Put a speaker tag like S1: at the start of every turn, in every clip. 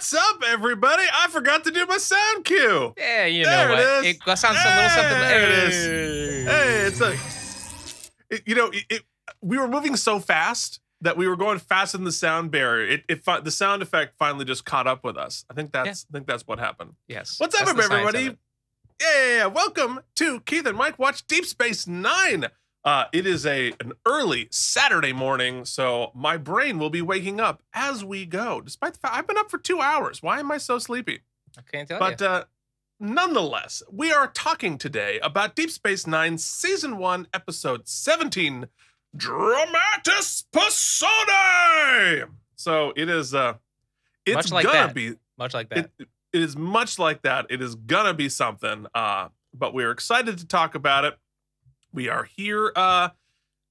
S1: What's up, everybody? I forgot to do my sound cue.
S2: Yeah, you
S1: There
S2: know
S1: it
S2: what?
S1: is.
S2: It sounds a little something.
S1: There it is. Hey, it's a. it- you know, it, it- we were moving so fast that we were going faster than the sound barrier. It, it the sound effect finally just caught up with us. I think that's I think that's what happened.
S2: Yes.
S1: What's up,
S2: That's the science of
S1: everybody? Yeah, yeah, yeah. Welcome to Keith and Mike Watch Deep Space Nine. Uh, it is a an early Saturday morning, so my brain will be waking up as we go. Despite the fact I've been up for two hours, why am I so sleepy?
S2: I can't tell
S1: But
S2: you.
S1: uh, nonetheless, we are talking today about Deep Space Nine, Season 1, Episode 17, Dramatis Personae! So it is, uh, it's
S2: Much like
S1: gonna
S2: that.
S1: be,
S2: Much like that.
S1: it, it is much like that. It is gonna be something, uh, but we're excited to talk about it. We are here, uh,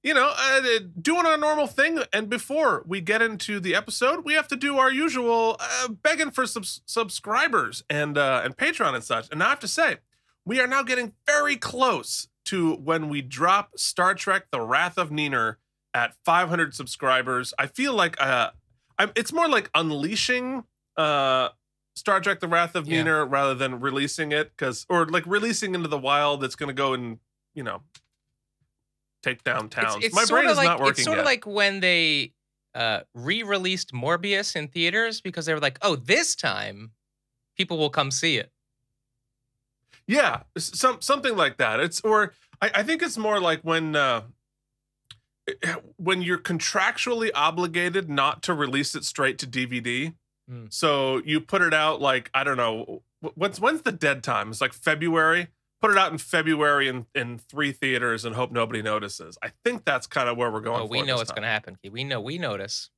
S1: you know, uh, doing our normal thing. And before we get into the episode, we have to do our usual uh, begging for subs- subscribers and uh, and Patreon and such. And I have to say, we are now getting very close to when we drop Star Trek: The Wrath of Niner at 500 subscribers. I feel like uh, I'm, it's more like unleashing uh, Star Trek: The Wrath of
S2: Yeah.
S1: Niner rather than releasing it, because or like releasing into the wild. That's going to go and you know take down towns. My
S2: sorta
S1: brain is
S2: like,
S1: not working
S2: It's sort
S1: yet.
S2: of like when they uh, re-released Morbius in theaters because they were like, "Oh, this time people will come see it."
S1: Yeah, some something like that. It's or I, I think it's more like when uh when you're contractually obligated not to release it straight to DVD.
S2: Hmm.
S1: So you put it out like I don't know wh- when's when's the dead time? It's like February. Put it out in February in, in three theaters and hope nobody notices. I think that's kind of where we're going.
S2: Oh, we know what's going to happen. We know. We notice.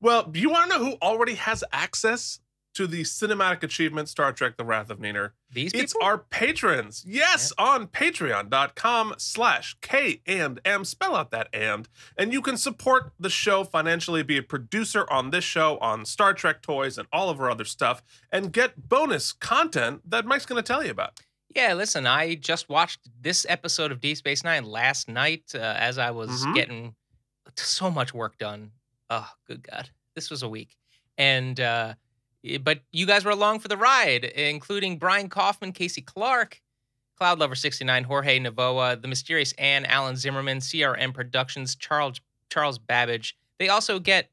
S1: Well, do you want to know who already has access to the cinematic achievement Star Trek: The Wrath of Niner?
S2: These
S1: It's
S2: people.
S1: our patrons. Yes, on patreon.com slash K and M. Spell out that and. And you can support the show financially, be a producer on this show, on Star Trek toys, and all of our other stuff, and get bonus content that Mike's going to tell you about.
S2: Yeah, listen, I just watched this episode of Deep Space Nine last night uh, as I was
S1: Mhm.
S2: getting so much work done. Oh, good God. This was a week. And, uh, but you guys were along for the ride, including Brian Kaufman, Casey Clark, Cloud Lover 69, Jorge Navoa, The Mysterious Anne, Alan Zimmerman, CRM Productions, Charles Charles Babbage. They also get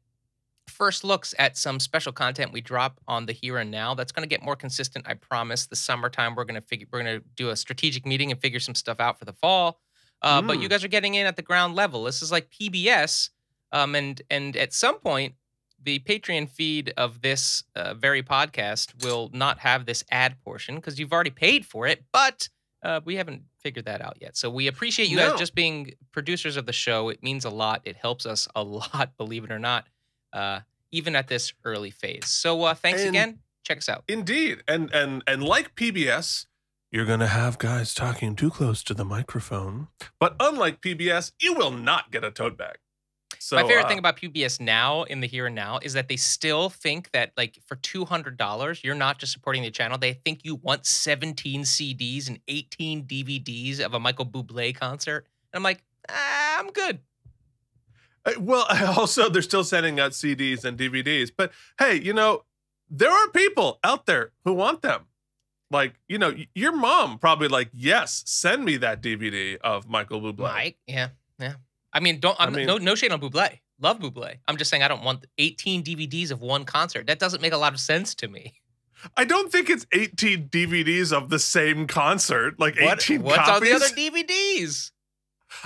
S2: first looks at some special content we drop on the here and now. That's going to get more consistent, I promise. The summertime, we're going to figure, we're going to do a strategic meeting and figure some stuff out for the fall. Uh, But you
S1: Mm.
S2: guys are getting in at the ground level. This is like PBS, um, and and at some point, the Patreon feed of this uh, very podcast will not have this ad portion because you've already paid for it, but. Uh, we haven't figured that out yet. So we appreciate you
S1: No.
S2: guys just being producers of the show. It means a lot. It helps us a lot, believe it or not uh, even at this early phase. So uh, thanks
S1: And-
S2: again. Check us out.
S1: Indeed. And and and like PBS, you're going to have guys talking too close to the microphone. But unlike PBS, you will not get a tote bag. So,
S2: My favorite
S1: uh,
S2: thing about PBS now in the here and now is that they still think that like for two hundred dollars, you're not just supporting the channel. They think you want seventeen CDs and eighteen DVDs of a Michael Bublé concert. And I'm like, ah, I'm good.
S1: Uh, Well, also they're still sending out CDs and DVDs, but hey, you know, there are people out there who want them. Like, you know, your mom probably like, yes, send me that DVD of Michael Bublé.
S2: Mike, yeah, yeah. I mean, don't.
S1: I
S2: I'm,
S1: mean-
S2: no, no shade on Bublé. Love Bublé. I'm just saying I don't want 18 DVDs of one concert. That doesn't make a lot of sense to me.
S1: I don't think it's 18 DVDs of the same concert, like 18
S2: What, what's
S1: copies.
S2: on the other DVDs?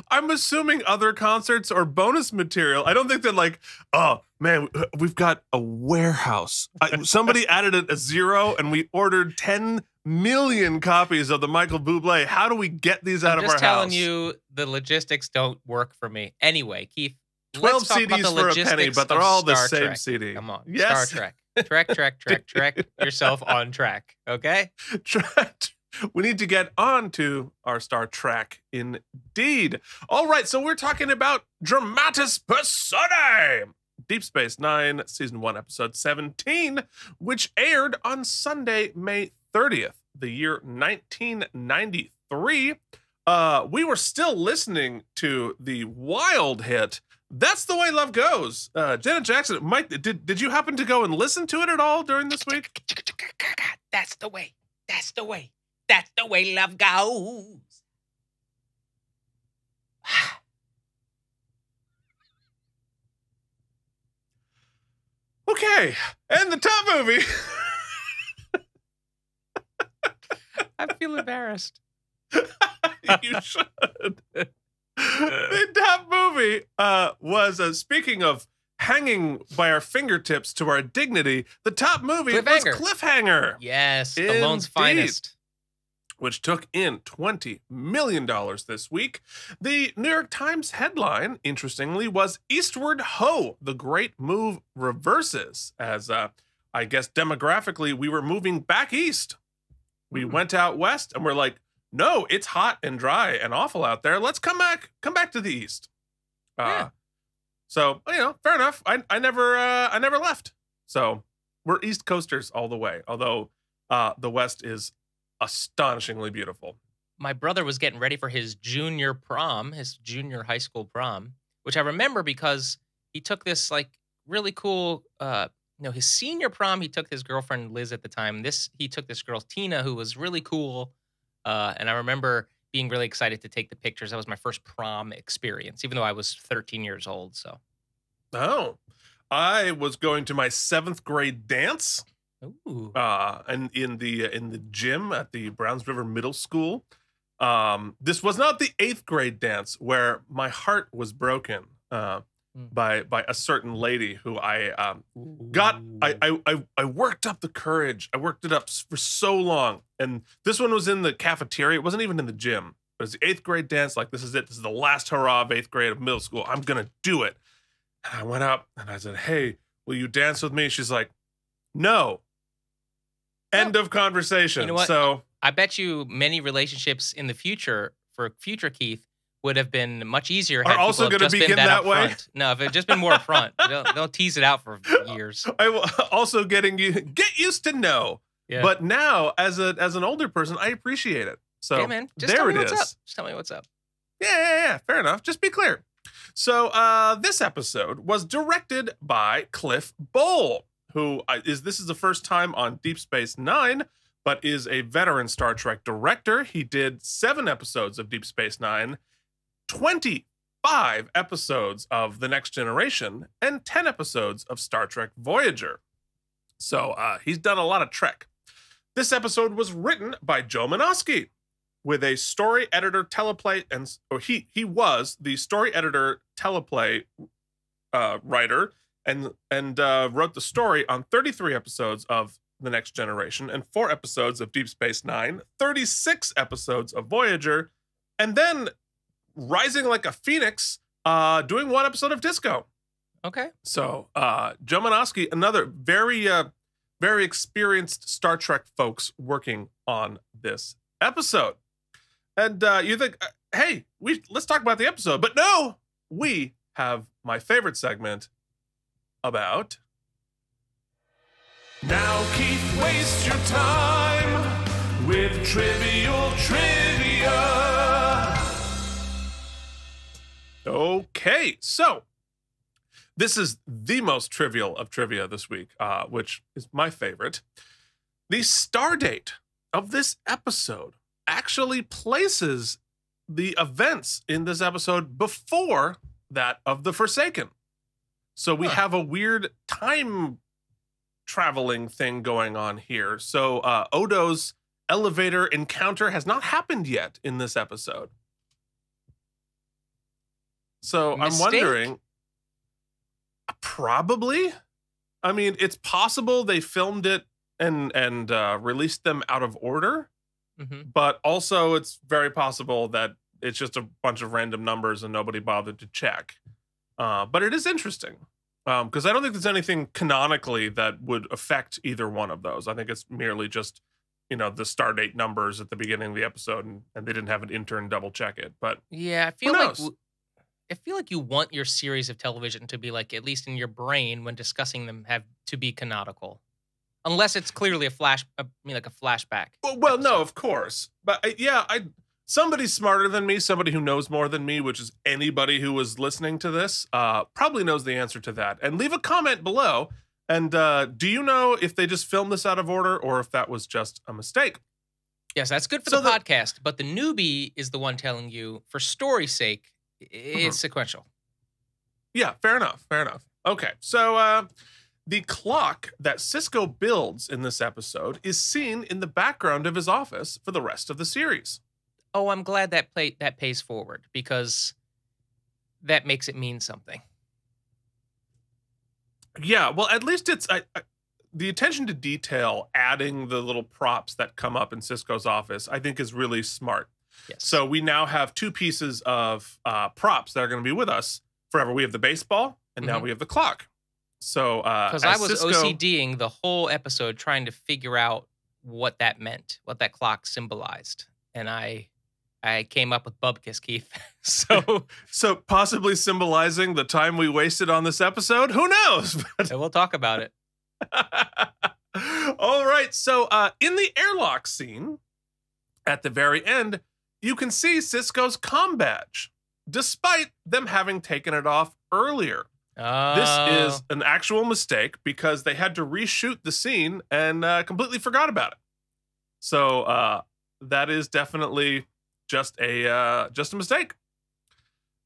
S1: I'm assuming other concerts or bonus material. I don't think they're like, oh man, we've got a warehouse. I, somebody added a, zero, and we ordered 10 million copies of the Michael Bublé. How do we get these out
S2: I'm
S1: of our house?
S2: just telling you, the logistics don't work for me. Anyway, Keith,
S1: 12
S2: let's talk about
S1: CDs
S2: the
S1: for a penny, but they're all the
S2: Star
S1: same
S2: Trek.
S1: CD.
S2: Come on,
S1: Yes.
S2: Star Trek, Trek, Trek, Trek, Trek yourself on track. Okay.
S1: Track. We need to get on to our Star Trek indeed. All right, so we're talking about Dramatis Personae. Deep Space Nine, Season 1, Episode 17, which aired on Sunday, May 30th, the year 1993. Uh, we were still listening to the wild hit that's the way love goes. Uh, Janet Jackson, Mike, did did you happen to go and listen to it at all during this week?
S2: That's the way. That's the way. That's the way love goes.
S1: Okay, and the top movie.
S2: I feel embarrassed.
S1: you should. the top movie uh, was uh, speaking of hanging by our fingertips to our dignity. The top movie was
S2: Cliffhanger.
S1: Cliffhanger.
S2: Yes, the lone's finest.
S1: Which took in $20 million this week. The New York Times headline, interestingly, was Eastward Ho, the great move reverses, as uh, I guess demographically we were moving back east. We
S2: Hmm.
S1: went out west and we're like, no, it's hot and dry and awful out there. Let's come back, come back to the east. Uh,
S2: Yeah.
S1: So you know, fair enough. I I never uh, I never left. So we're East Coasters all the way. Although uh, the West is astonishingly beautiful.
S2: my brother was getting ready for his junior prom, his junior high school prom, which I remember because he took this like really cool uh you know, his senior prom, he took his girlfriend Liz at the time. This he took this girl Tina who was really cool. Uh and I remember being really excited to take the pictures. That was my first prom experience, even though I was 13 years old. So
S1: Oh, I was going to my seventh grade dance,
S2: Ooh.
S1: uh, and in the in the gym at the Browns River Middle School. Um, this was not the eighth grade dance where my heart was broken uh,
S2: Mm.
S1: by by a certain lady who I um, got I, I I I worked up the courage. I worked it up for so long, and this one was in the cafeteria. It wasn't even in the gym. It was the eighth grade dance. Like this is it. This is the last hurrah of eighth grade of middle school. I'm gonna do it. And I went up and I said, "Hey, will you dance with me?" She's like, "No." End of conversation.
S2: You know what?
S1: So
S2: I bet you many relationships in the future for future Keith would have been much easier.
S1: Are also gonna
S2: just
S1: begin that way?
S2: upfront. No, if it just been more upfront, don't, don't tease it out for years.
S1: I will also getting you get used to know.
S2: Yeah.
S1: But now, as a as an older person, I appreciate it. So
S2: yeah, man, just
S1: there
S2: tell me
S1: it
S2: what's
S1: is.
S2: up. Just tell me what's up.
S1: Yeah, yeah, yeah. Fair enough. Just be clear. So, uh, this episode was directed by Cliff Bole, who uh, this is the first time on Deep Space Nine, but is a veteran Star Trek director. He did seven episodes of Deep Space Nine, 25 episodes of The Next Generation, and 10 episodes of Star Trek Voyager. So, uh, he's done a lot of Trek. This episode was written by Joe Menosky with a story editor teleplay and or he he was the story editor teleplay uh writer and and uh wrote the story on 33 episodes of the next generation and four episodes of deep space nine 36 episodes of voyager and then rising like a phoenix uh doing one episode of disco
S2: Okay.
S1: so, uh, Joe Menosky, another very, uh, very experienced Star Trek folks working on this episode. And uh, you think, hey, we let's talk about the episode, but no, we have my favorite segment about. Now, Keith, waste your time with trivial trivia. Okay, so this is the most trivial of trivia this week, uh, which is my favorite. The star date of this episode actually places the events in this episode before that of The Forsaken. So we
S2: Huh.
S1: have a weird time traveling thing going on here. So uh, Odo's elevator encounter has not happened yet in this episode. So I'm wondering probably i mean it's possible they filmed it and and uh released them out of order
S2: hmm
S1: but also it's very possible that it's just a bunch of random numbers and nobody bothered to check uh but it is interesting um because i don't think there's anything canonically that would affect either one of those i think it's merely just you know the star date numbers at the beginning of the episode and, and they didn't have an intern double check it but
S2: Yeah, I feel like I feel like you want your series of television to be like at least in your brain when discussing them have to be canonical, unless it's clearly a flash. I mean, like a flashback.
S1: Well, well, no, of course, but I, yeah, I somebody smarter than me, somebody who knows more than me, which is anybody who was listening to this, uh, probably knows the answer to that. And leave a comment below. And uh, do you know if they just filmed this out of order or if that was just a mistake?
S2: Yes, that's good for
S1: So
S2: the, podcast, but the newbie is the one telling you for story's sake, it's
S1: Mhm.
S2: sequential.
S1: Yeah, fair enough. Fair enough. Okay, so uh, the clock that Sisko builds in this episode is seen in the background of his office for the rest of the series.
S2: Oh, I'm glad that play that pays forward because that makes it mean something.
S1: Yeah, well, at least it's I, I, the attention to detail, adding the little props that come up in Sisko's office, I think is really smart.
S2: Yes.
S1: So we now have two pieces of uh, props that are going to be with us forever. We have the baseball, and now
S2: Mhm.
S1: we have the clock. So uh,
S2: because I was
S1: Sisko-
S2: OCDing the whole episode trying to figure out what that meant, what that clock symbolized, and I I came up with Bubkiss Keith. so
S1: So possibly symbolizing the time we wasted on this episode. Who knows?
S2: But we'll talk about it.
S1: All right. So uh, in the airlock scene, at the very end, you can see Sisko's com badge, despite them having taken it off earlier.
S2: Oh,
S1: This is an actual mistake because they had to reshoot the scene and uh, completely forgot about it. So uh, that is definitely just a uh, just a mistake.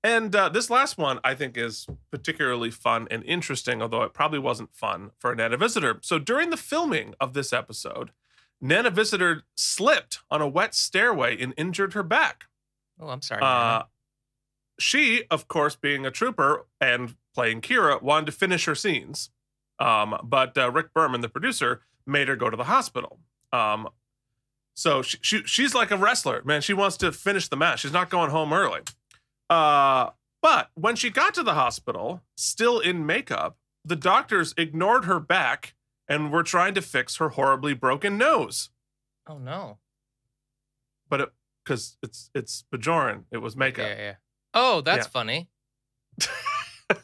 S1: And uh, this last one I think is particularly fun and interesting, although it probably wasn't fun for Nana Visitor. So during the filming of this episode, Nana Visitor slipped on a wet stairway and injured her back.
S2: oh, I'm sorry.
S1: Uh, she, of course, being a trooper and playing Kira, wanted to finish her scenes. Um, but uh, Rick Berman, the producer, made her go to the hospital. Um, so she, she she's like a wrestler, man. She wants to finish the match. She's not going home early. Uh, but when she got to the hospital, still in makeup, the doctors ignored her back and were trying to fix her horribly broken nose.
S2: oh no.
S1: But it because it's it's Bajoran, it was makeup.
S2: Yeah, yeah. Oh, that's
S1: Yeah.
S2: funny.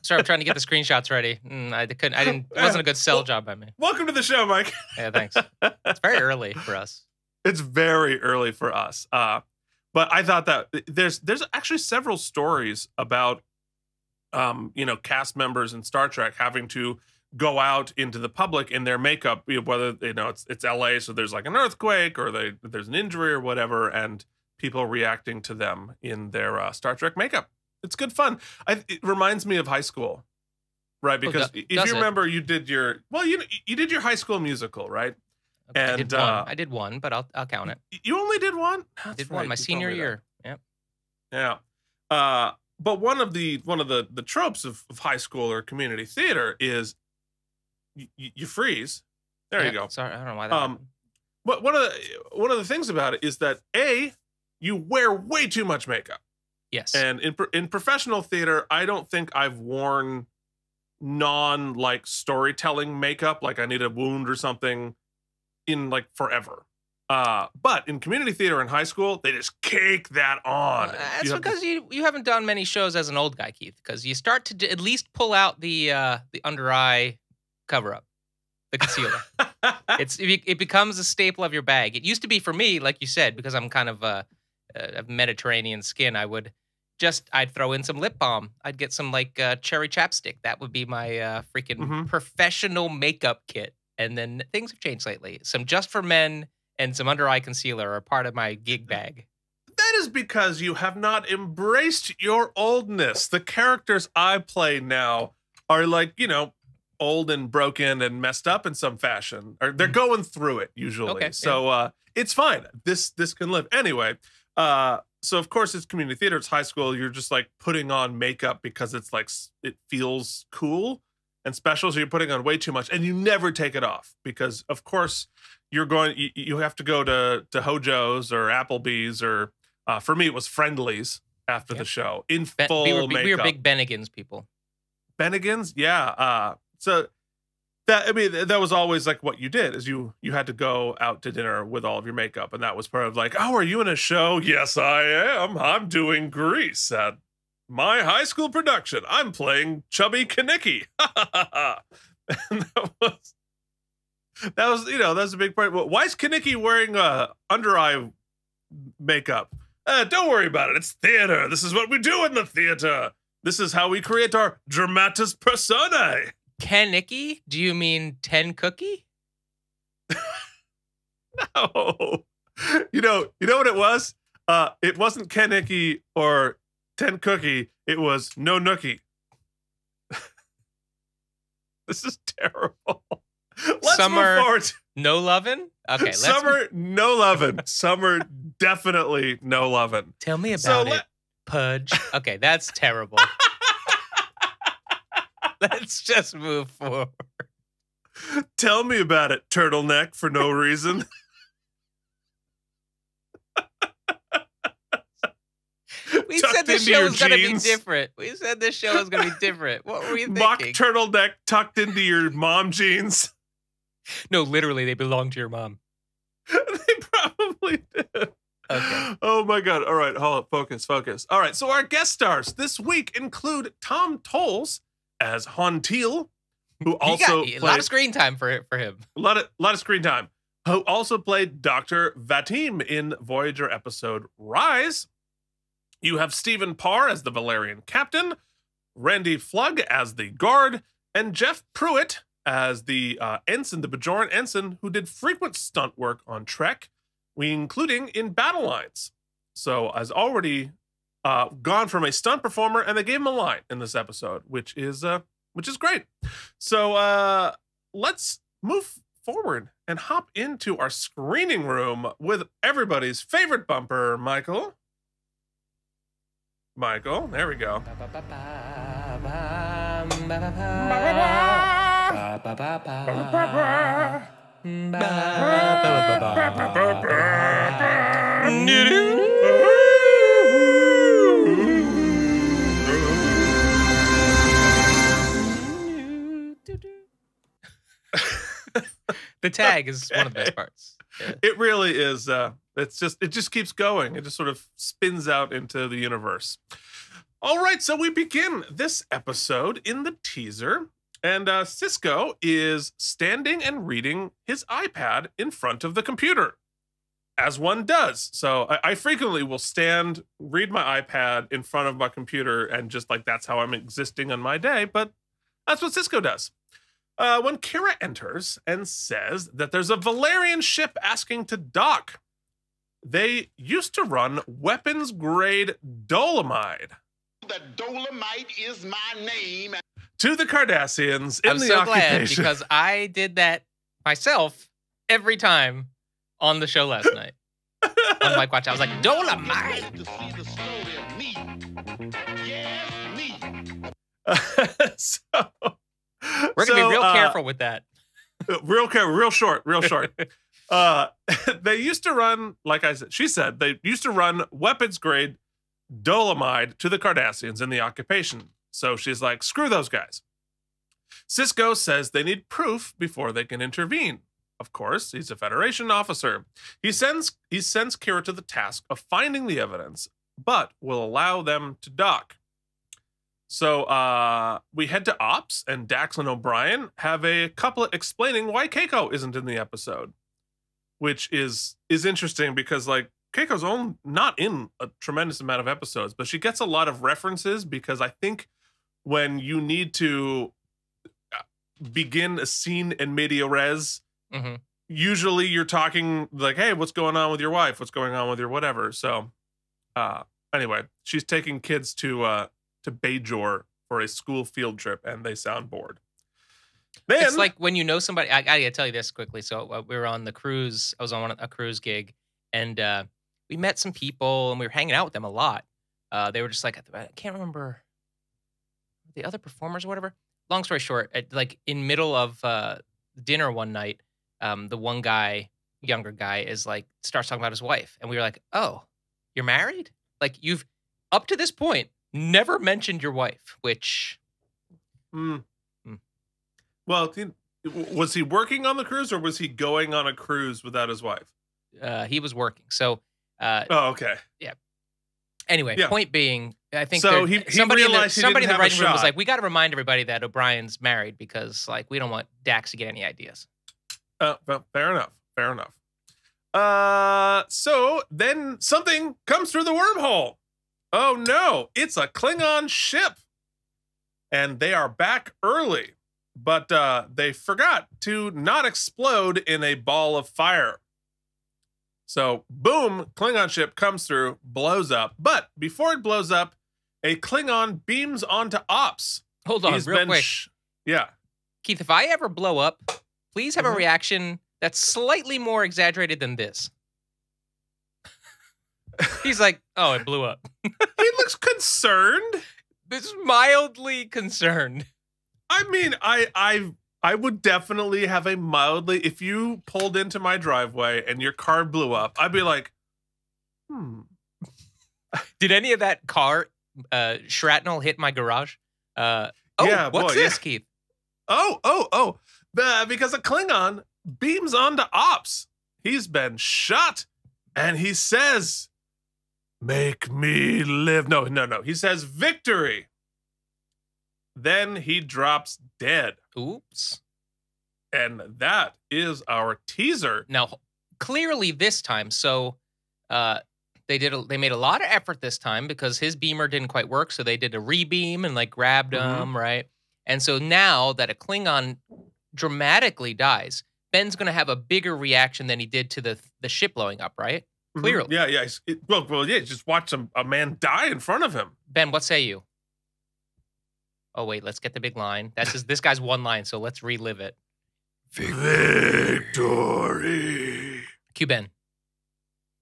S2: Sorry, I'm trying to get the screenshots ready. Mm, I couldn't. I didn't. It wasn't a good sell job by me.
S1: Welcome to the show, Mike.
S2: Yeah, thanks. It's very early for us.
S1: It's very early for us. Uh, but I thought that there's there's actually several stories about um, you know, cast members in Star Trek having to go out into the public in their makeup, you know, whether you know it's it's LA, so there's like an earthquake or they there's an injury or whatever, and people reacting to them in their uh, Star Trek makeup. It's good fun. I, it reminds me of high school, right?
S2: Oh,
S1: Because
S2: do-
S1: if
S2: does
S1: you
S2: it?
S1: remember, you did your well, you you did your high school musical, right?
S2: I did
S1: And,
S2: one.
S1: uh,
S2: I did one, but I'll I'll count it.
S1: You only did one.
S2: I did
S1: right,
S2: one my senior
S1: that.
S2: year. Yep.
S1: Yeah. Uh, but one of the one of the the tropes of, of high school or community theater is you, you freeze. There
S2: Yeah,
S1: you go.
S2: Sorry, I don't know why that.
S1: Um,
S2: happened.
S1: But one of the one of the things about it is that a you wear way too much makeup,
S2: Yes.
S1: and in in professional theater, I don't think I've worn non like storytelling makeup, like I need a wound or something, in like forever. Uh, but in community theater in high school, they just cake that on.
S2: Uh,
S1: You
S2: That's
S1: to-
S2: because you you haven't done many shows as an old guy, Keith. Because you start to d- at least pull out the uh, the under eye cover up, the concealer. it's it, it becomes a staple of your bag. It used to be for me, like you said, because I'm kind of a, uh, of Mediterranean skin. I would just I'd throw in some lip balm. I'd get some like uh, cherry chapstick. That would be my uh, freaking
S1: Mhm.
S2: professional makeup kit. And then things have changed lately. Some just for men and some under eye concealer are part of my gig bag.
S1: That is because you have not embraced your oldness. The characters I play now are like, you know, old and broken and messed up in some fashion. Or they're going through it usually.
S2: Okay, yeah.
S1: so uh it's fine. This this can live. Anyway, uh so of course it's community theater, it's high school, you're just like putting on makeup because it's like it feels cool and specials you're putting on way too much and you never take it off because of course you're going you, you have to go to to Hojo's or Applebee's or uh, for me it was Friendlies after the show in
S2: Ben-
S1: full
S2: we, were,
S1: makeup.
S2: we were big Bennigan's people.
S1: Bennigan's, yeah. Uh, so that I mean that was always like what you did is you you had to go out to dinner with all of your makeup, and that was part of like, oh, are you in a show? Yes, I am. I'm doing Grease at my high school production. I'm playing Chubby Kenickie. and that was that was you know that's a big part. Why is Kenickie wearing uh, under eye makeup? Uh, don't worry about it. It's theater. This is what we do in the theater. This is how we create our dramatis personae.
S2: Ken Icky? Do you mean Ten Cookie?
S1: No. You know, you know what it was? Uh, it wasn't Ken or Ten Cookie. It was No Nookie. this is terrible. Let's
S2: Summer-
S1: move forward.
S2: No lovin'? Okay, let's
S1: Summer, no lovin'. Summer, definitely no lovin'.
S2: tell me about
S1: So
S2: it.
S1: let-
S2: Pudge. Okay, that's terrible. let's just move forward.
S1: Tell me about it, turtleneck, for no reason.
S2: We said the show was gonna be different. We said the show was gonna be different. What were we thinking?
S1: Mock turtleneck tucked into your mom jeans.
S2: no, literally, they belong to your mom.
S1: they probably did.
S2: Okay.
S1: Oh my god. All right, hold up. Focus, focus. All right. So our guest stars this week include Tom Towles as Hon'Tihl, who also
S2: got a lot of screen time for for him.
S1: a lot of lot of screen time. Who also played Dr. Vatim in Voyager episode Rise. You have Stephen Parr as the Valerian captain, Randy Pflug as the guard, and Jeff Pruitt as the uh, ensign, the Bajoran ensign, who did frequent stunt work on Trek, including in Battle Lines. So, has already uh, gone from a stunt performer, and they gave him a line in this episode, which is uh, which is great. So, uh, let's move forward and hop into our screening room with everybody's favorite bumper, Michael. Michael, there we go.
S2: the tag is one of the best parts. Yeah.
S1: It really is. Uh, it's just it just keeps going. It just sort of spins out into the universe. All right, so we begin this episode in the teaser, and uh, Sisko is standing and reading his iPad in front of the computer, as one does. So I, I frequently will stand, read my iPad in front of my computer, and just like that's how I'm existing on my day. But that's what Sisko does. Uh, when Kira enters and says that there's a Valerian ship asking to dock, they used to run weapons grade dolamide
S3: The Dolomite is my name.
S1: to the Cardassians in
S2: I'm
S1: the
S2: so glad because I did that myself every time on the show last night. On Mike Watch, I was like, Dolomite.
S3: To see the story of me. Yes, me.
S1: so,
S2: We're gonna
S1: so,
S2: be real
S1: uh,
S2: careful with that.
S1: real careful, real short, real short. uh, they used to run, like I said, she said they used to run weapons grade dolamide to the Cardassians in the occupation. So she's like, screw those guys. Sisko says they need proof before they can intervene. Of course, he's a Federation officer. He sends he sends Kira to the task of finding the evidence, but will allow them to dock. So uh, we head to Ops, and Dax and O'Brien have a couplet explaining why Keiko isn't in the episode, which is is interesting because like Keiko's own not in a tremendous amount of episodes, but she gets a lot of references because I think when you need to uh, begin a scene in media res,
S2: hmm
S1: usually you're talking like, "Hey, what's going on with your wife? What's going on with your whatever?" So, uh, anyway, she's taking kids to uh to Bajor for a school field trip, and they sound bored. Then,
S2: It's like when you know somebody. I, I gotta tell you this quickly. So uh, we were on the cruise. I was on one, a cruise gig, and uh, we met some people, and we were hanging out with them a lot. Uh, they were just like, I can't remember the other performers or whatever. Long story short, at, like in middle of uh, dinner one night, um, the one guy, younger guy, is like starts talking about his wife, and we were like, "Oh, you're married? Like you've up to this point never mentioned your wife?" Which
S1: Hmm. Well, was he working on the cruise, or was he going on a cruise without his wife?
S2: uh, he was working. So uh,
S1: Oh, okay. Yeah.
S2: Anyway,
S1: Yeah.
S2: point being, I think
S1: So he- he
S2: somebody in the, somebody in the writing room was like, "We got to remind everybody that O'Brien's married because like we don't want Dax to get any ideas."
S1: Uh, well, fair enough. Fair enough. Uh, so then something comes through the wormhole. Oh no, it's a Klingon ship. And they are back early, but uh, they forgot to not explode in a ball of fire. So, boom, Klingon ship comes through, blows up. But before it blows up, a Klingon beams onto Ops.
S2: Hold on,
S1: He's
S2: real quick.
S1: yeah.
S2: Keith, if I ever blow up, please have
S1: Mhm.
S2: a reaction that's slightly more exaggerated than this. He's like, oh, it blew up.
S1: He looks concerned.
S2: This mildly concerned.
S1: I mean, I I I would definitely have a mildly if you pulled into my driveway and your car blew up, I'd be like, hmm.
S2: Did any of that car uh, shrapnel hit my garage? Uh, oh,
S1: Yeah,
S2: what's
S1: boy,
S2: this,
S1: yeah.
S2: Keith?
S1: Oh, oh, oh. The- because a Klingon beams onto Ops. He's been shot. And he says, Make me live. No, no, no. He says victory. Then he drops dead.
S2: Oops.
S1: And that is our teaser.
S2: Now, clearly this time, so uh, they did. A, they made a lot of effort this time because his beamer didn't quite work, so they did a rebeam and like grabbed
S1: Mhm.
S2: him, right? And so now that a Klingon dramatically dies, Ben's going to have a bigger reaction than he did to the the ship blowing up, right?
S1: Mhm.
S2: Clearly.
S1: Yeah, yeah. It- well, well, yeah. Just watch a, a man die in front of him.
S2: Ben, what say you? Oh wait, let's get the big line. That's just, this guy's one line, so let's relive it.
S1: Victory.
S2: Cue Ben.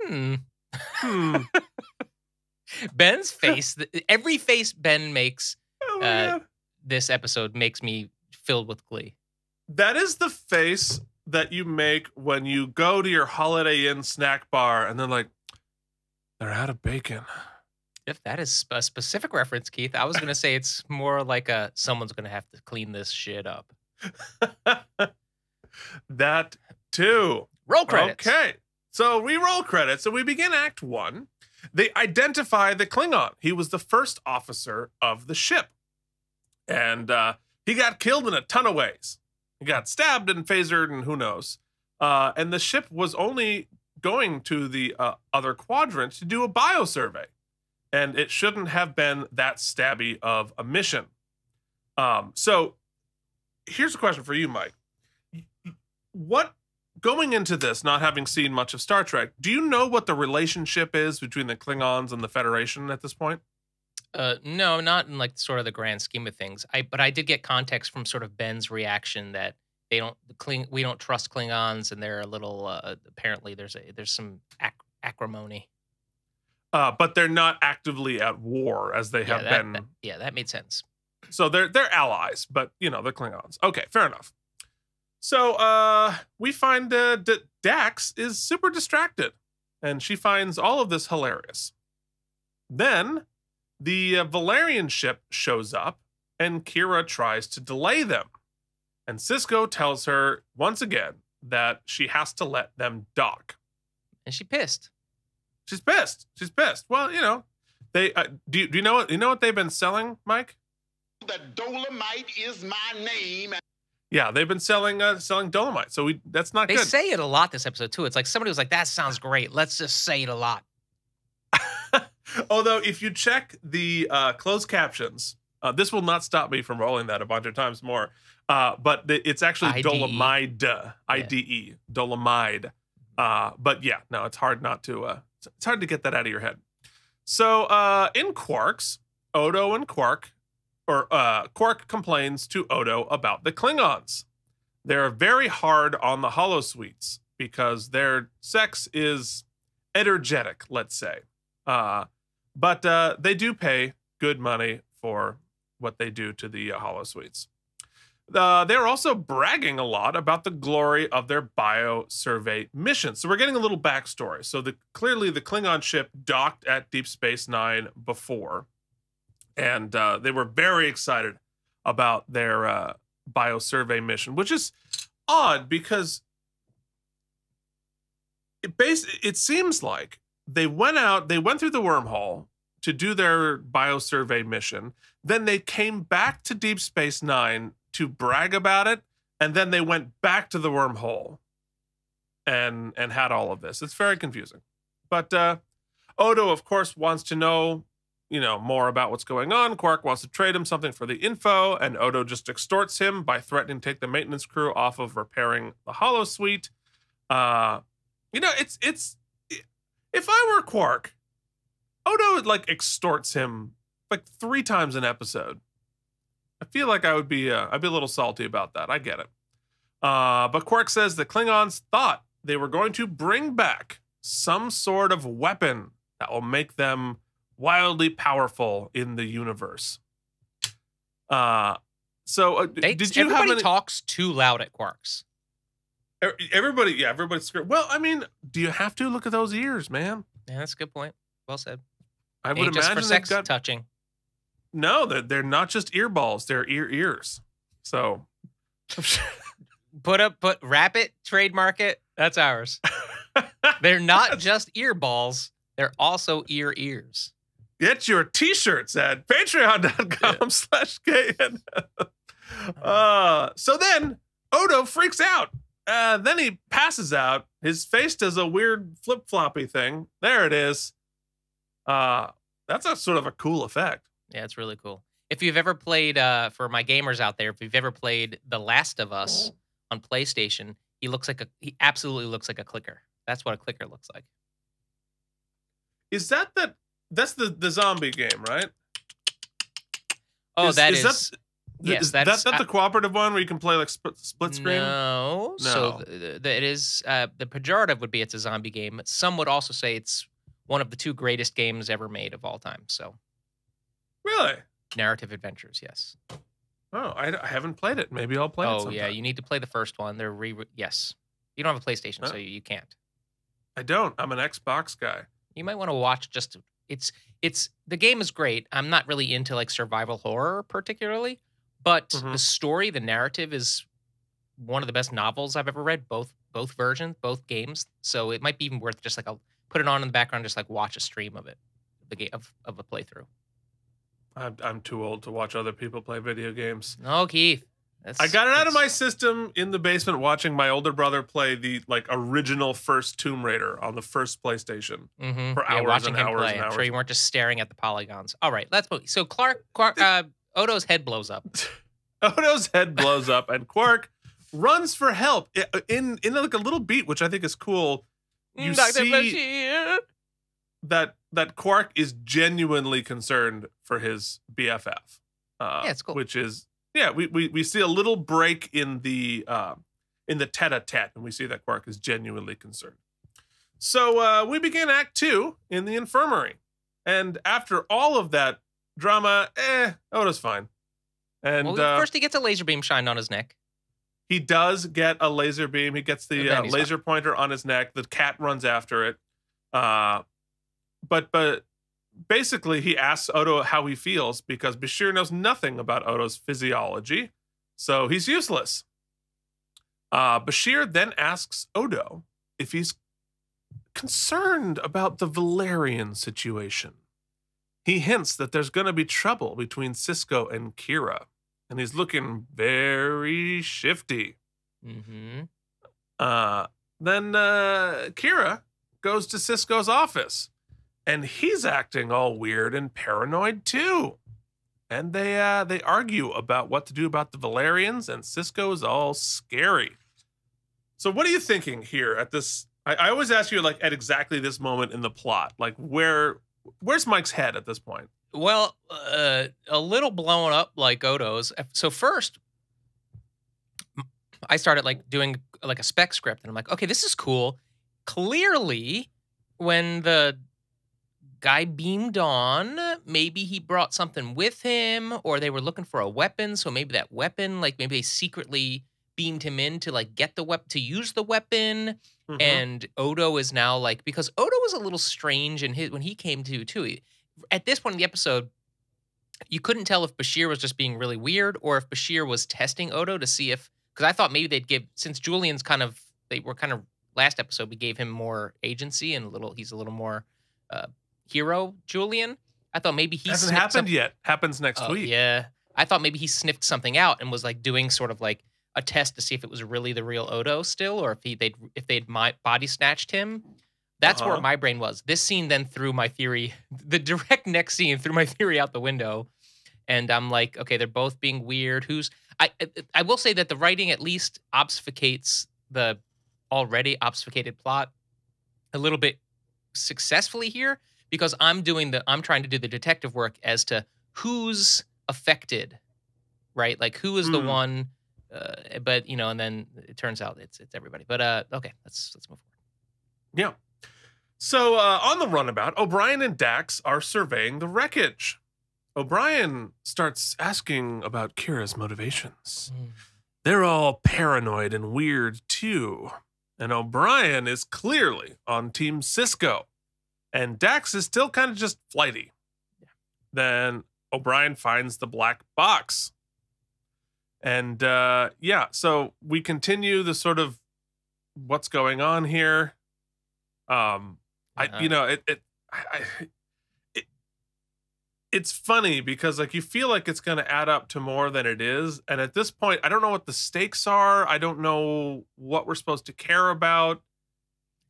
S2: Hmm.
S1: Hmm.
S2: Ben's face. Every face Ben makes
S1: Oh
S2: Uh, this episode makes me filled with glee.
S1: That is the face that you make when you go to your Holiday Inn snack bar and they're like, they're out of bacon.
S2: If that is a specific reference, Keith, I was going to say it's more like a someone's going to have to clean this shit up.
S1: that too.
S2: Roll credits.
S1: Okay. So we roll credits and we begin Act One. They identify the Klingon. He was the first officer of the ship. And uh, he got killed in a ton of ways. He got stabbed and phasered and who knows. Uh, and the ship was only going to the uh, other quadrant to do a biosurvey. And it shouldn't have been that stabby of a mission. Um, so here's a question for you, Mike. What going into this, not having seen much of Star Trek, do you know what the relationship is between the Klingons and the Federation at this point?
S2: Uh, no, not in like sort of the grand scheme of things. I but I did get context from sort of Ben's reaction that they don't the Kling we don't trust Klingons and they're a little uh, apparently there's a there's some ac- acrimony.
S1: Uh, but they're not actively at war as they
S2: Yeah,
S1: have
S2: that-
S1: been.
S2: that- yeah, that made sense.
S1: So they're they're allies, but you know they're Klingons. Okay, fair enough. So uh, we find uh, D- Dax is super distracted, and she finds all of this hilarious. Then the uh, Valerian ship shows up, and Kira tries to delay them, and Sisko tells her once again that she has to let them dock.
S2: And she pissed.
S1: She's pissed. She's pissed. Well, you know, they uh, do. You, do you know what? You know what they've been selling, Mike?
S3: The Dolomite is my name.
S1: Yeah, they've been selling uh, selling dolomite. So we that's not
S2: They
S1: good.
S2: say it a lot this episode too. It's like somebody was like, "That sounds great. Let's just say it a lot."
S1: Although if you check the uh, closed captions, uh, this will not stop me from rolling that a bunch of times more. Uh, but the, it's actually
S2: IDE.
S1: dolamide, IDE, dolamide. Uh, but yeah, no, it's hard not to. Uh, it's- hard to get that out of your head. So uh, in Quarks, Odo and Quark, or uh, Quark complains to Odo about the Klingons. They're very hard on the Holosuites because their sex is energetic, let's say. Uh, but uh, they do pay good money for what they do to the uh, Holosuites. Uh, they're also bragging a lot about the glory of their bio survey mission. So we're getting a little backstory. So the clearly the Klingon ship docked at Deep Space Nine before, and uh, they were very excited about their uh, bio survey mission, which is odd because it it seems like they went out, they went through the wormhole to do their biosurvey mission. Then they came back to Deep Space Nine to brag about it, and then they went back to the wormhole. and and had all of this. It's very confusing. But uh, Odo, of course, wants to know, you know, more about what's going on. Quark wants to trade him something for the info, and Odo just extorts him by threatening to take the maintenance crew off of repairing the Holosuite. Uh, you know, it's it's if I were Quark, Odo like extorts him like three times an episode. I feel like I would be uh, I'd be a little salty about that. I get it. Uh, but Quark says the Klingons thought they were going to bring back some sort of weapon that will make them wildly powerful in the universe. Uh, so uh,
S2: They,
S1: did you have any,
S2: talks too loud at Quarks.
S1: er- everybody? Yeah, everybody's. Well, I mean, do you have to look at those ears, man?
S2: Yeah, that's a good point. Well said.
S1: I would
S2: Ain't just
S1: imagine
S2: for
S1: they've
S2: sex
S1: got
S2: touching.
S1: No. They're, they're not just ear balls; they're ear ears. So
S2: Put up, put wrap it, trademark it. That's ours. They're not just ear balls. They're also ear ears.
S1: Get your t-shirts at patreon.com slash KN. Uh, so then Odo freaks out. Uh, then he passes out. His face does a weird flip-floppy thing. There it is. Uh, that's a sort of a cool effect.
S2: Yeah, it's really cool. If you've ever played, uh, for my gamers out there, if you've ever played The Last of Us on PlayStation, he looks like a, he absolutely looks like a clicker. That's what a clicker looks like.
S1: Is that that that's the the zombie game, right?
S2: Oh,
S1: Is-
S2: that
S1: is
S2: is.
S1: that-
S2: yes,
S1: is
S2: that's
S1: that, that the cooperative one where you can play like split, split screen?
S2: No,
S1: No.
S2: th- it is. Uh, the pejorative would be it's a zombie game. But some would also say it's one of the two greatest games ever made of all time. So
S1: Really?
S2: narrative adventures, yes.
S1: Oh, I, I haven't played it. Maybe I'll play it.
S2: oh
S1: sometime.
S2: yeah, you need to play the first one. They're re. Yes, you don't have a PlayStation,
S1: Huh?
S2: so you, you can't.
S1: I don't. I'm an Xbox guy.
S2: You might want to watch just. It's it's the game is great. I'm not really into like survival horror particularly, but
S1: Mhm.
S2: the story, the narrative is one of the best novels I've ever read. Both both versions, both games. So it might be even worth just like I'll put it on in the background, just like watch a stream of it, the game of, of a playthrough.
S1: I'm, I'm too old to watch other people play video games.
S2: No, Keith. That's,
S1: I got it out of my system in the basement watching my older brother play the like original first Tomb Raider on the first PlayStation.
S2: Mhm.
S1: for
S2: yeah,
S1: hours
S2: watching
S1: and hours
S2: play.
S1: and
S2: I'm sure you weren't just staring at the polygons. All right, let's move. So Clark, Clark uh, Odo's head blows up.
S1: Odo's head blows up and Quark runs for help I- in in like a little beat, which I think is cool. You
S2: Dr.
S1: see
S2: Bashir.
S1: That that Quark is genuinely concerned for his BFF. Uh,
S2: Yeah, it's cool.
S1: Which is yeah, we, we we see a little break in the uh, in the tete-a-tete, and we see that Quark is genuinely concerned. So uh, we begin Act Two in the infirmary, and after all of that drama, eh, Odo's fine, and
S2: well,
S1: uh,
S2: first he gets a laser beam shined on his neck.
S1: he does get a laser beam. He gets the uh, laser pointer on his neck. The cat runs after it. Uh, but but basically, he asks Odo how he feels because Bashir knows nothing about Odo's physiology, so he's useless. Uh, Bashir then asks Odo if he's concerned about the Valerian situation. He hints that there's going to be trouble between Sisko and Kira, and he's looking very shifty.
S2: Mm-hmm.
S1: Uh, then uh, Kira goes to Sisko's office, and he's acting all weird and paranoid too. And they uh, they argue about what to do about the Valerians, and Sisko is all scary. So, what are you thinking here at this? I, I always ask you like at exactly this moment in the plot, like where where's Mike's head at this point?
S2: Well, uh, a little blown up like Odo's. So first, I started like doing like a spec script, and I'm like, okay, this is cool. Clearly, when the guy beamed on, maybe he brought something with him, or they were looking for a weapon. So maybe that weapon, like maybe they secretly beamed him in to like get the weapon to use the weapon
S1: Mhm.
S2: and Odo is now like because Odo was a little strange in his when he came to too. He- At this point in the episode, you couldn't tell if Bashir was just being really weird or if Bashir was testing Odo to see if because I thought maybe they'd give since Julian's kind of they were kind of last episode we gave him more agency and a little he's a little more uh, hero Julian. I thought maybe he
S1: hasn't happened
S2: some-
S1: yet. Happens next
S2: Oh,
S1: week.
S2: Yeah. I thought maybe he sniffed something out and was like doing sort of like a test to see if it was really the real Odo still, or if he they'd if they'd my, body snatched him. That's where
S1: Uh-huh.
S2: my brain was. This scene then threw my theory, the direct next scene threw my theory out the window, and I'm like, okay, they're both being weird. Who's I I- I will say that the writing at least obfuscates the already obfuscated plot a little bit successfully here because I'm doing the I'm trying to do the detective work as to who's affected, right? Like who is the
S1: Hmm.
S2: one uh, but you know, and then it turns out it's it's everybody. But uh okay, let's let's move forward.
S1: Yeah. So uh, on the runabout, O'Brien and Dax are surveying the wreckage. O'Brien starts asking about Kira's motivations. They're all paranoid and weird too. And O'Brien is clearly on Team Sisko. And Dax is still kind of just flighty. Then O'Brien finds the black box. And uh, yeah, so we continue the sort of what's going on here. Um, I
S2: Uh-huh.
S1: you know it it I, I it it's funny because like you feel like it's going to add up to more than it is, and at this point, I don't know what the stakes are. I don't know what we're supposed to care about.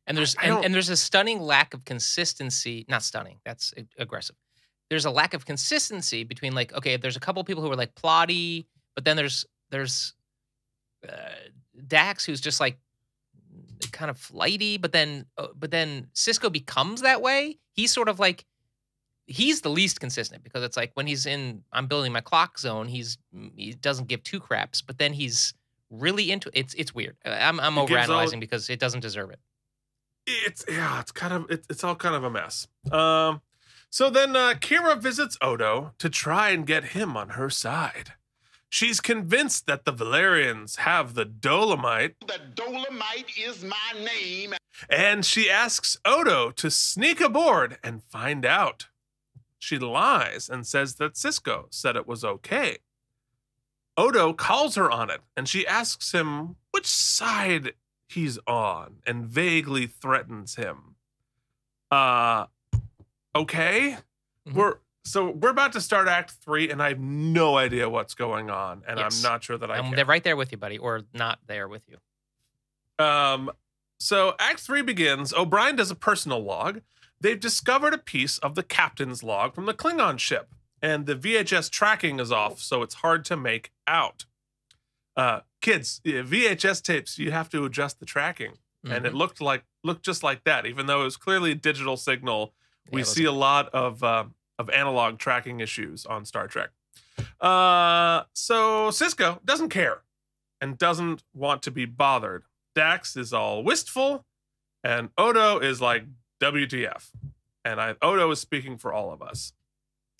S2: And there's and, and there's a stunning lack of consistency. Not stunning. That's aggressive. There's a lack of consistency between like okay, there's a couple people who are like plotty, but then there's there's uh, Dax who's just like kind of flighty, but then uh, but then Sisko becomes that way. He's sort of like he's the least consistent because it's like when he's in I'm building my clock zone, he's he doesn't give two craps, but then he's really into it's it's weird. I'm I'm
S1: gives all-
S2: because it doesn't deserve it.
S1: It's yeah, it's kind of it, it's all kind of a mess. Um, so then uh, Kira visits Odo to try and get him on her side. She's convinced that the Valerians have the Dolamide
S3: The Dolemite is my name.
S1: And she asks Odo to sneak aboard and find out. She lies and says that Sisko said it was okay. Odo calls her on it and she asks him which side he's on and vaguely threatens him. Uh okay.
S2: Mhm.
S1: We're so we're about to start act 3 and I have no idea what's going on and
S2: Yes.
S1: I'm not sure that I care.
S2: they're right there with you, buddy, or not there with you.
S1: Um, so Act Three begins. O'Brien does a personal log. They've discovered a piece of the captain's log from the Klingon ship, and the VHS tracking is off, so it's hard to make out. Uh, kids, VHS tapes, you have to adjust the tracking, and it
S2: Mhm.
S1: looked like looked just like that, even though it was clearly a digital signal. We
S2: Yeah,
S1: see a lot of uh, of analog tracking issues on Star Trek. Uh, so Sisko doesn't care and doesn't want to be bothered. Dax is all wistful, and Odo is like WTF. And I Odo is speaking for all of us.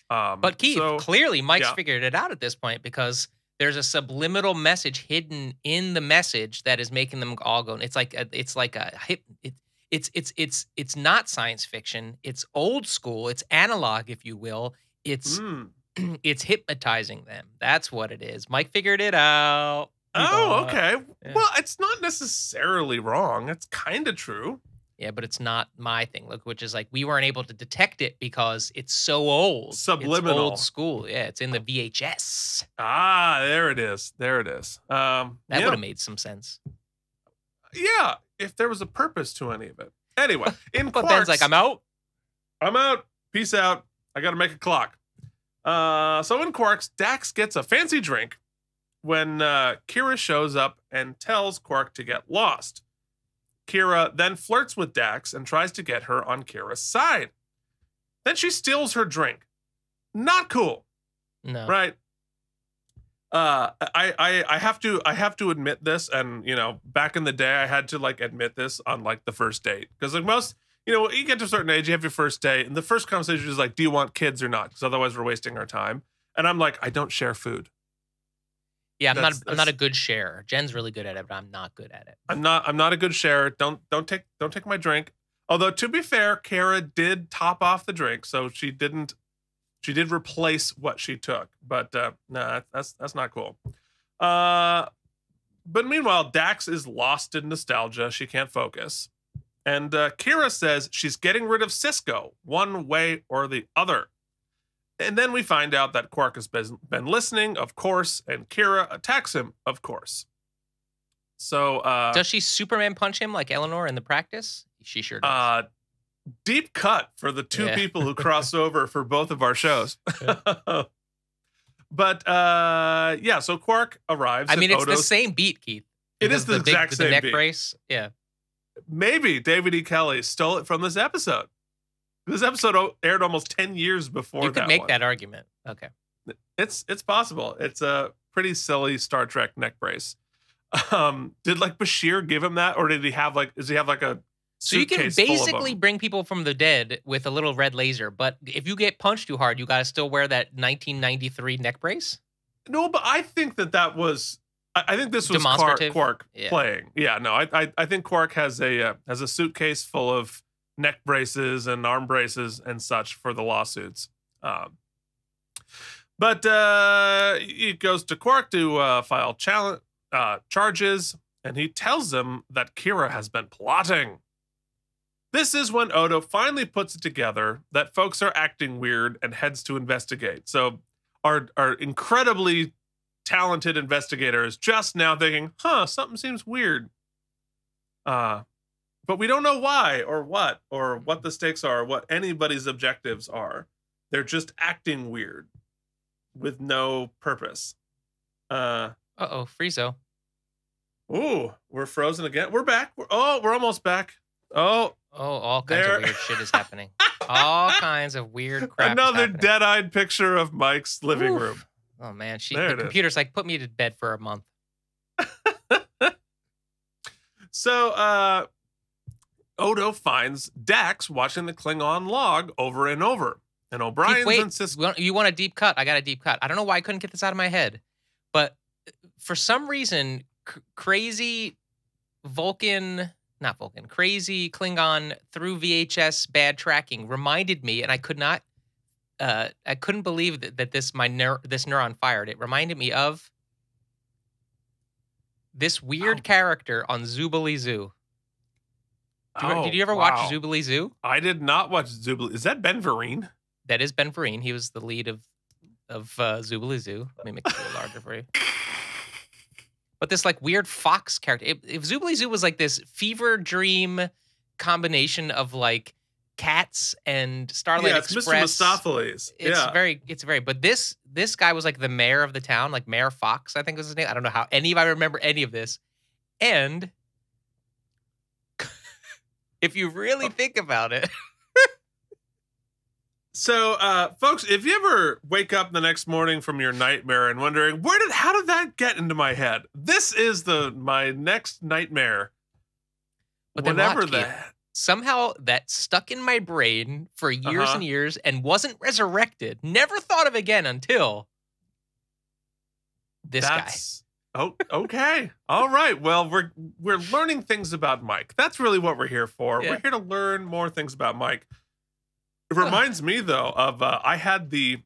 S1: Um,
S2: But Keith,
S1: so-
S2: clearly Mike's
S1: yeah.
S2: figured it out at this point because there's a subliminal message hidden in the message that is making them all go. It's like a, it's like a hip. It, it's it's it's it's not science fiction. It's old school. It's analog, if you will. It's
S1: Mm.
S2: it's hypnotizing them. That's what it is. Mike figured it out.
S1: Oh, okay.
S2: yeah.
S1: Well, it's not necessarily wrong. It's kind of true.
S2: Yeah, but it's not my thing. Look, which is like we weren't able to detect it because it's so old. It's
S1: Subliminal.
S2: old school. Yeah, it's in the VHS.
S1: Ah, there it is. There it is. Um,
S2: That
S1: yeah.
S2: would have made some sense.
S1: yeah, if there was a purpose to any of it. Anyway, in
S2: But Ben's like, I'm out.
S1: I'm out. Peace out. I got to make a clock. Uh, so in Quarks, Dax gets a fancy drink when uh, Kira shows up and tells Quark to get lost. Kira then flirts with Dax and tries to get her on Kira's side. Then she steals her drink. Not cool,
S2: No.
S1: right? Uh, I, I I have to I have to admit this, and you know, back in the day, I had to like admit this on like the first date because like most you know, you get to a certain age, you have your first date, and the first conversation is like, "Do you want kids or not?" Because otherwise, we're wasting our time. And I'm like, I don't share food.
S2: Yeah, I'm not.
S1: That's-
S2: I'm not a good sharer. Jen's really good at it, but I'm not good at it.
S1: I'm not. I'm not a good sharer. Don't don't take don't take my drink. Although to be fair, Kira did top off the drink, so she didn't. She did replace what she took, but uh, nah, that's that's not cool. Uh, but meanwhile, Dax is lost in nostalgia. She can't focus, and uh, Kira says she's getting rid of Sisko one way or the other. And then we find out that Quark has been, been listening, of course, and Kira attacks him, of course. So uh,
S2: Does she Superman punch him like Eleanor in the practice? She sure does.
S1: uh, deep cut for the two
S2: Yeah.
S1: people who cross over for both of our shows. but uh, yeah, so Quark arrives.
S2: I
S1: and
S2: mean, it's the same beat, Keith.
S1: It is the
S2: big-
S1: exact same
S2: neck
S1: beat.
S2: brace. Yeah.
S1: Maybe David E. Kelley stole it from this episode. This episode aired almost ten years before
S2: you could
S1: that
S2: make
S1: one.
S2: that argument. Okay.
S1: It's it's possible. It's a pretty silly Star Trek neck brace. Um, did like Bashir give him that, or did he have like? Does he have like a?
S2: So you can
S1: suitcase full of
S2: basically bring people from the dead with a little red laser, but if you get punched too hard, you got to still wear that 1993 neck brace.
S1: No, but I think that that was. I, I think this was Quark, Quark
S2: Yeah.
S1: playing. Yeah, no, I, I I think Quark has a uh, has a suitcase full of neck braces and arm braces and such for the lawsuits. Um, but uh, it goes to Quark to uh, file challenge uh, charges, and he tells him that Kira has been plotting. This is when Odo finally puts it together that folks are acting weird and heads to investigate. So our our incredibly talented investigator is just now thinking, "Huh, something seems weird." Uh, but we don't know why or what or what the stakes are, or what anybody's objectives are. They're just acting weird with no purpose. Uh,
S2: oh, Friezo.
S1: ooh, we're frozen again. We're back. We're, oh, we're almost back. Oh,
S2: Oh, all kinds
S1: There-
S2: of weird shit is happening. All kinds of weird crap.
S1: another dead-eyed picture of Mike's living
S2: Oof.
S1: room.
S2: Oh man, she
S1: There
S2: the
S1: it is.
S2: computer's like put me to bed for a month.
S1: So uh Odo finds Dax watching the Klingon log over and over. And
S2: Keith,
S1: O'Brien's
S2: wait,
S1: insist
S2: you want- a deep cut? I got a deep cut. I don't know why I couldn't get this out of my head, but uh, for some reason, c- crazy Vulcan, not Vulcan, crazy Klingon through VHS bad tracking reminded me, and I could not, uh, I couldn't believe that, that this my neur- this neuron fired. It reminded me of this weird
S1: Oh.
S2: character on Zoobilee Zoo. Did you,
S1: Oh,
S2: did you ever
S1: wow.
S2: watch Zoobilee Zoo?
S1: I did not watch Zubli. Is that Ben Vereen?
S2: That is Ben Vereen. He was the lead of of uh, Zoobilee Zoo. Let me make it a little larger for you. But this like weird fox character. If, if Zoo was like this fever dream combination of like cats and Starlight
S1: yeah, it's
S2: Express.
S1: Mr. Mistoffelees.
S2: It's
S1: yeah.
S2: very, it's very. But this this guy was like the mayor of the town, like Mayor Fox, I think was his name. I don't know how any of I remember any of this. And if you really
S1: Oh.
S2: think about it,
S1: So, uh, folks, if you ever wake up the next morning from your nightmare and wondering where did how did that get into my head, this is the my next nightmare.
S2: But
S1: Whatever
S2: watch, Keith.
S1: that.
S2: somehow that stuck in my brain for years
S1: Uh-huh.
S2: and years and wasn't resurrected. Never thought of again until this guy.
S1: Oh, okay. All right. Well, we're we're learning things about Mike. That's really what we're here for.
S2: Yeah.
S1: We're here to learn more things about Mike. It reminds me though of uh, I had the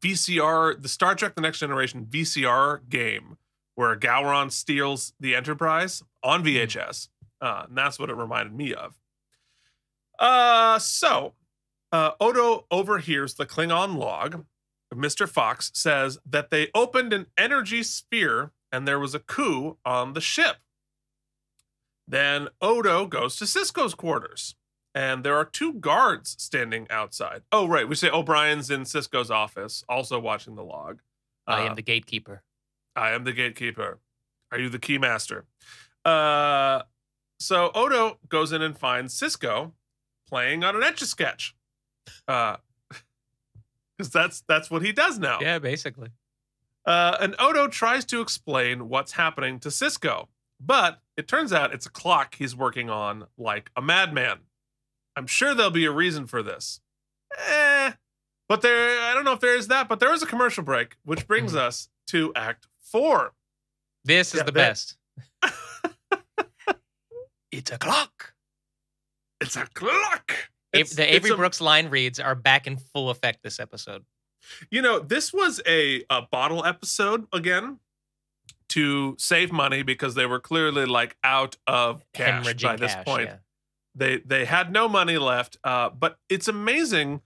S1: VCR, the Star Trek: The Next Generation VCR game where Gowron steals the Enterprise on VHS, uh, and that's what it reminded me of. Uh, so uh, Odo overhears the Klingon log. Mr. Fox says that they opened an energy sphere and there was a coup on the ship. Then Odo goes to Sisko's quarters and there are two guards standing outside. Oh, right. We say O'Brien's in Sisko's office, also watching the log.
S2: I
S1: Uh,
S2: am the gatekeeper.
S1: I am the gatekeeper. Are you the keymaster? Uh, so Odo goes in and finds Sisko playing on an etch a sketch. Uh, because that's that's what he does now.
S2: Yeah, basically.
S1: Uh, and Odo tries to explain what's happening to Sisko, but it turns out it's a clock he's working on like a madman. I'm sure there'll be a reason for this. Eh, but there, I don't know if there is that, but there is a commercial break, which brings us to Act Four.
S2: This is
S1: Yeah,
S2: the
S1: that-
S2: best. it's a clock.
S1: It's a clock. It's-
S2: the Avery
S1: a-
S2: Brooks line reads are back in full effect this episode.
S1: You know, this was a, a bottle episode again to save money because they were clearly like out of cash
S2: Hemorrhaging
S1: by this
S2: cash,
S1: point.
S2: yeah.
S1: They they had no money left. Uh, but it's amazing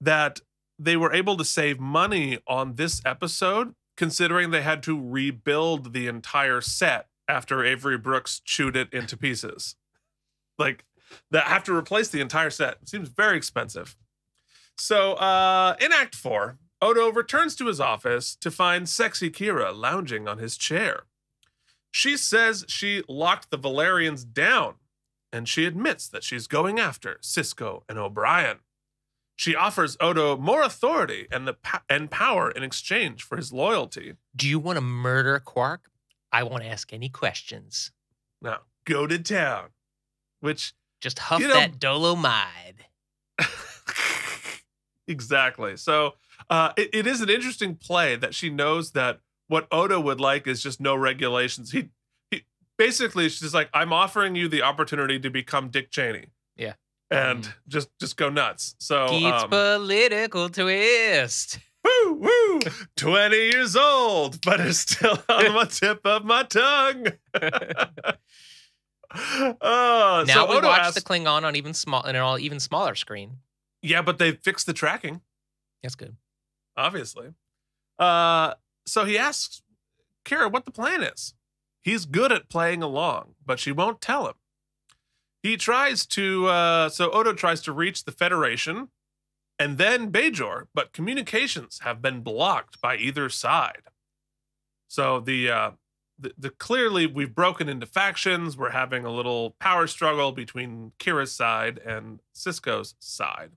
S1: that they were able to save money on this episode, considering they had to rebuild the entire set after Avery Brooks chewed it into pieces. Like that have to replace the entire set. It seems very expensive. So uh in Act 4, Odo returns to his office to find sexy Kira lounging on his chair. She says she locked the Valerians down, and she admits that she's going after Sisko and O'Brien. She offers Odo more authority and the po- and power in exchange for his loyalty.
S2: Do you want to murder Quark? I won't ask any questions.
S1: Now, go to town. Which
S2: Just huff
S1: You know-
S2: that dolamide.
S1: exactly. So uh, it, it is an interesting play that she knows that what Odo would like is just no regulations. He, he basically she's like, I'm offering you the opportunity to become Dick Cheney.
S2: Yeah.
S1: And
S2: Mm.
S1: just just go nuts. So
S2: Keats
S1: um,
S2: political twist.
S1: woo woo, twenty years old, but it's still on the tip of my tongue. oh,
S2: now
S1: so
S2: we
S1: Odo
S2: watch
S1: asks,
S2: the Klingon on even small in an all even smaller screen.
S1: yeah, but they fixed the tracking.
S2: That's good.
S1: obviously. Uh, so he asks Kira what the plan is. He's good at playing along, but she won't tell him. He tries to, uh, so Odo tries to reach the Federation and then Bajor, but communications have been blocked by either side. So the, uh, the, the clearly we've broken into factions. We're having a little power struggle between Kira's side and Sisko's side.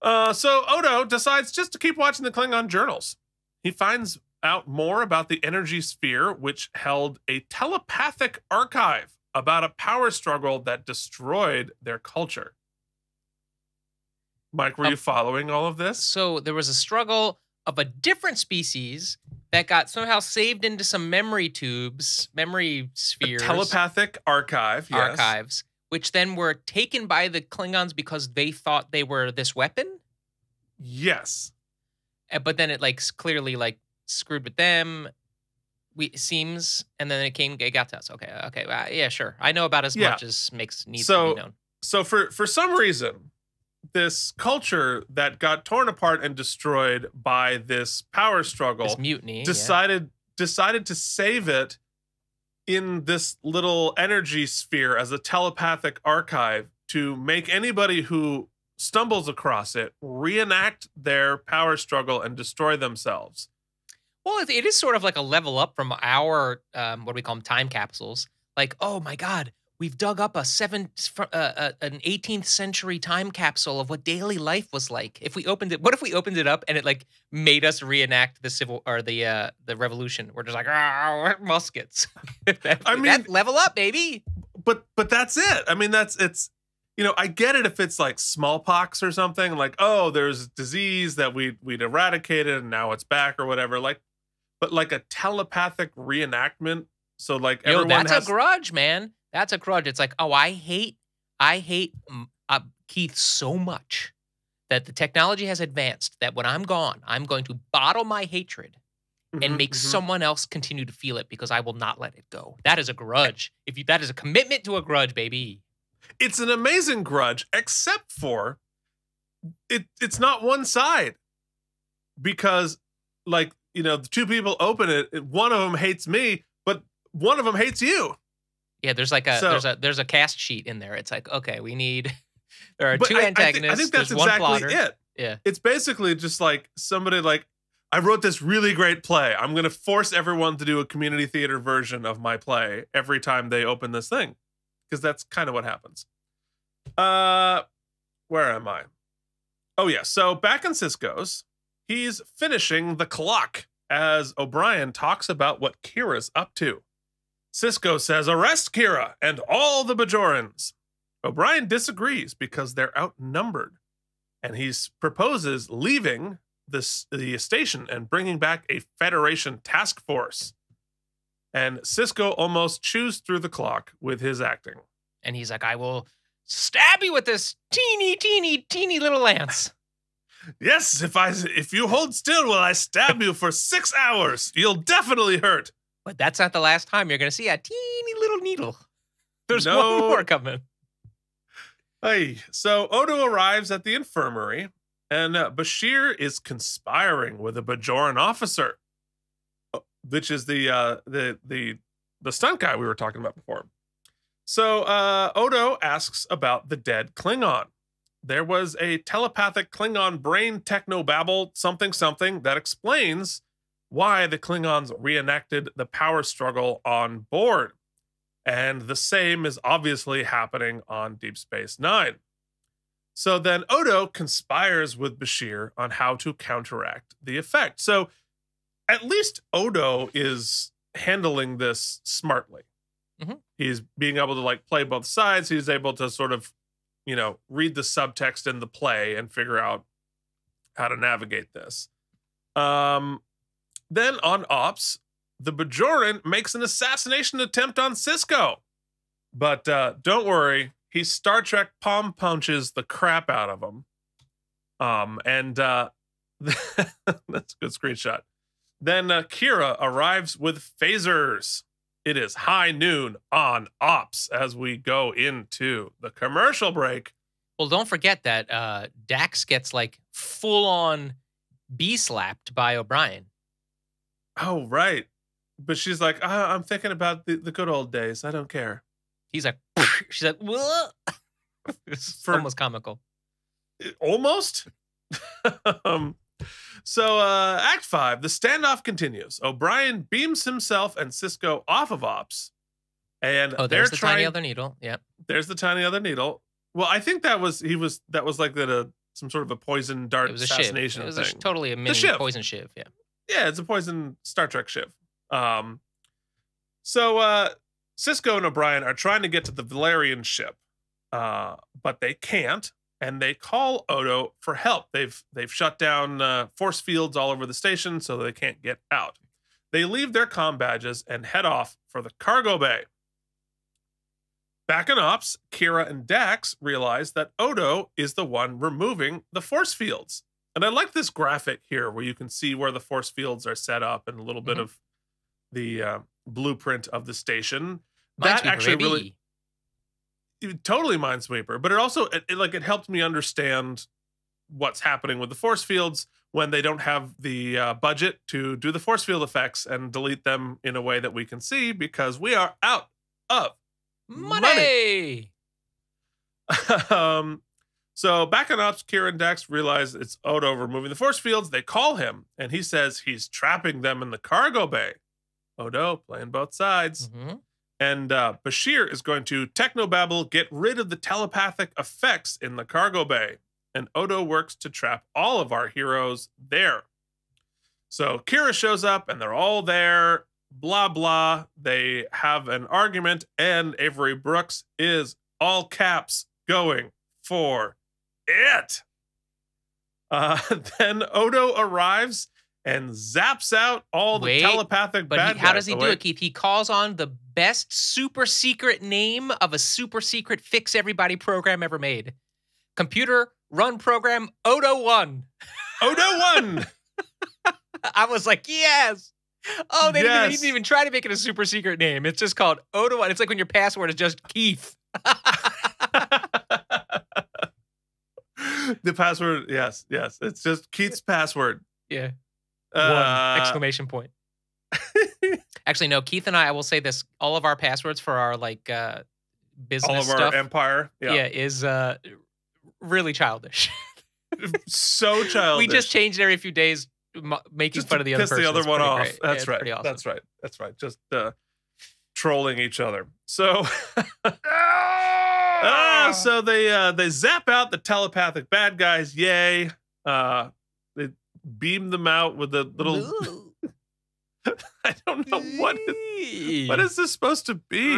S1: Uh, so Odo decides just to keep watching the Klingon journals. He finds out more about the energy sphere, which held a telepathic archive about a power struggle that destroyed their culture. Mike, were
S2: Um,
S1: you following all of this?
S2: So there was a struggle of a different species that got somehow saved into some memory tubes, memory
S1: A
S2: spheres,
S1: telepathic archive, yes.
S2: archives, which then were taken by the Klingons because they thought they were this weapon.
S1: Yes.
S2: Uh, But then it like clearly like screwed with them. We it seems, and then it came, it got to us. Okay, okay, uh, yeah, sure. I know about as
S1: Yeah.
S2: much as makes needs
S1: So-
S2: to be known.
S1: so for for some reason this culture that got torn apart and destroyed by this power struggle
S2: This mutiny. yeah.
S1: decided decided to save it in this little energy sphere as a telepathic archive to make anybody who stumbles across it reenact their power struggle and destroy themselves.
S2: Well, it, it is sort of like a level up from our um, what do we call them time capsules. Like, oh my God, we've dug up a seven, uh, uh, an 18th century time capsule of what daily life was like. If we opened it, what if we opened it up and it like made us reenact the civil or the uh, the revolution? We're just like, ah, muskets. that,
S1: I mean-
S2: that level up, baby.
S1: But but that's it. I mean that's it's you know, I get it if it's like smallpox or something like, oh, there's disease that we we'd eradicated and now it's back or whatever. Like but like a telepathic reenactment so like
S2: Yo,
S1: everyone
S2: that's
S1: has
S2: a grudge, man. That's a grudge. It's like, oh, I hate, I hate uh, Keith so much that the technology has advanced that when I'm gone, I'm going to bottle my hatred and
S1: Mhm,
S2: make
S1: mhm.
S2: someone else continue to feel it because I will not let it go. That is a grudge. If you, that is a commitment to a grudge, baby.
S1: it's an amazing grudge except for it it's not one side because like you know the two people open it- one of them hates me but one of them hates you
S2: Yeah, there's like a
S1: So-
S2: there's a there's a cast sheet in there. It's like, okay, we need there are two
S1: I- I, think-
S2: antagonists.
S1: I think that's exactly it
S2: Yeah.
S1: it's basically just like somebody like i wrote this really great play i'm going to force everyone to do a community theater version of my play every time they open this thing because that's kind of what happens uh where am i oh yeah so back in sisko's he's finishing the clock as o'brien talks about what kira's up to sisko says arrest kira and all the bajorans o'brien disagrees because they're outnumbered and he proposes leaving this the station and bringing back a Federation task force. And Sisko almost chews through the clock with his acting.
S2: And he's like, I will stab you with this teeny, teeny, teeny little lance.
S1: Yes, if I if you hold still while I stab you for six hours, you'll definitely hurt.
S2: But that's not the last time you're going to see a teeny little needle. There's
S1: No.
S2: one more coming.
S1: Hey, so Odo arrives at the infirmary, and uh, Bashir is conspiring with a Bajoran officer, uh, which is the uh, the the the stunt guy we were talking about before. So uh, Odo asks about the dead Klingon. There was a telepathic Klingon brain technobabble something something that explains why the Klingons reenacted the power struggle on board. And the same is obviously happening on Deep Space Nine. So then Odo conspires with Bashir on how to counteract the effect. So at least Odo is handling this smartly.
S2: Mhm.
S1: He's being able to like play both sides. He's able to sort of, you know, read the subtext in the play and figure out how to navigate this. Um, then on Ops, the Bajoran makes an assassination attempt on Sisko. But uh, don't worry, he Star Trek palm punches the crap out of him. Um, and uh, that's a good screenshot. Then uh, Kira arrives with phasers. It is high noon on Ops as we go into the commercial break.
S2: Well, don't forget that uh, Dax gets like full on bee slapped by O'Brien.
S1: Oh, right. But she's like, "Ah, I'm thinking about the, the good old days. I don't care.
S2: He's like, she's like, what? it's
S1: For-
S2: almost comical.
S1: almost um so uh act five the standoff continues o'brien beams himself and sisko off of ops and
S2: Oh,
S1: they're
S2: there's the
S1: trying
S2: tiny other needle. Yep.
S1: there's the tiny other needle well i think that was he was that was like that a some sort of a poison dart
S2: It was a shiv. It was
S1: thing
S2: a, totally a mini
S1: shiv.
S2: poison shiv. Yeah.
S1: Yeah it's a poison star trek ship. um so uh sisko and o'brien are trying to get to the valerian ship uh but they can't and they call odo for help. They've they've shut down uh, force fields all over the station so they can't get out. They leave their com badges and head off for the cargo bay. Back in ops kira and dax realize that odo is the one removing the force fields and I like this graphic here where you can see where the force fields are set up and a little bit
S2: Mhm.
S1: of the uh, blueprint of the station.
S2: Minesweeper,
S1: that actually
S2: baby.
S1: really it- totally minesweeper, but it also it, it, like it helped me understand what's happening with the force fields when they don't have the uh, budget to do the force field effects and delete them in a way that we can see because we are out of
S2: money.
S1: um, so back on ops, Kira and Dax realize it's Odo removing the force fields. They call him, and he says he's trapping them in the cargo bay. Odo playing both sides,
S2: Mhm.
S1: and uh, Bashir is going to technobabble, get rid of the telepathic effects in the cargo bay, and Odo works to trap all of our heroes there. So Kira shows up, and they're all there. Blah blah. They have an argument, and Avery Brooks is all caps going for it. Uh, then Odo arrives and zaps out all the
S2: Wait,
S1: telepathic
S2: But
S1: bad
S2: he, how does he
S1: Oh,
S2: do
S1: wait.
S2: it, Keith? He calls on the best super secret name of a super secret fix everybody program ever made. Computer run program Odo One.
S1: Odo 1
S2: I was like, yes. Oh, they, didn't, even, he
S1: Yes.
S2: didn't even try to make it a super secret name. It's just called Odo One. It's like when your password is just Keith.
S1: the password, yes, yes. It's just Keith's password.
S2: Yeah.
S1: Uh,
S2: One exclamation point. Actually, no. Keith and I, I will say this: all of our passwords for our like uh, business
S1: all of our
S2: stuff,
S1: empire.
S2: yeah.
S1: Yeah.
S2: is uh, really childish.
S1: So childish.
S2: we just change it every few days, m- making
S1: just
S2: fun of the other
S1: piss
S2: person.
S1: the other
S2: It's
S1: one off.
S2: great.
S1: That's
S2: it's
S1: right.
S2: awesome.
S1: That's right. That's right. Just uh, trolling each other. So, ah, so they uh, they zap out the telepathic bad guys. Yay! Uh, they beam them out with a little. I don't know what is, what is this supposed to be.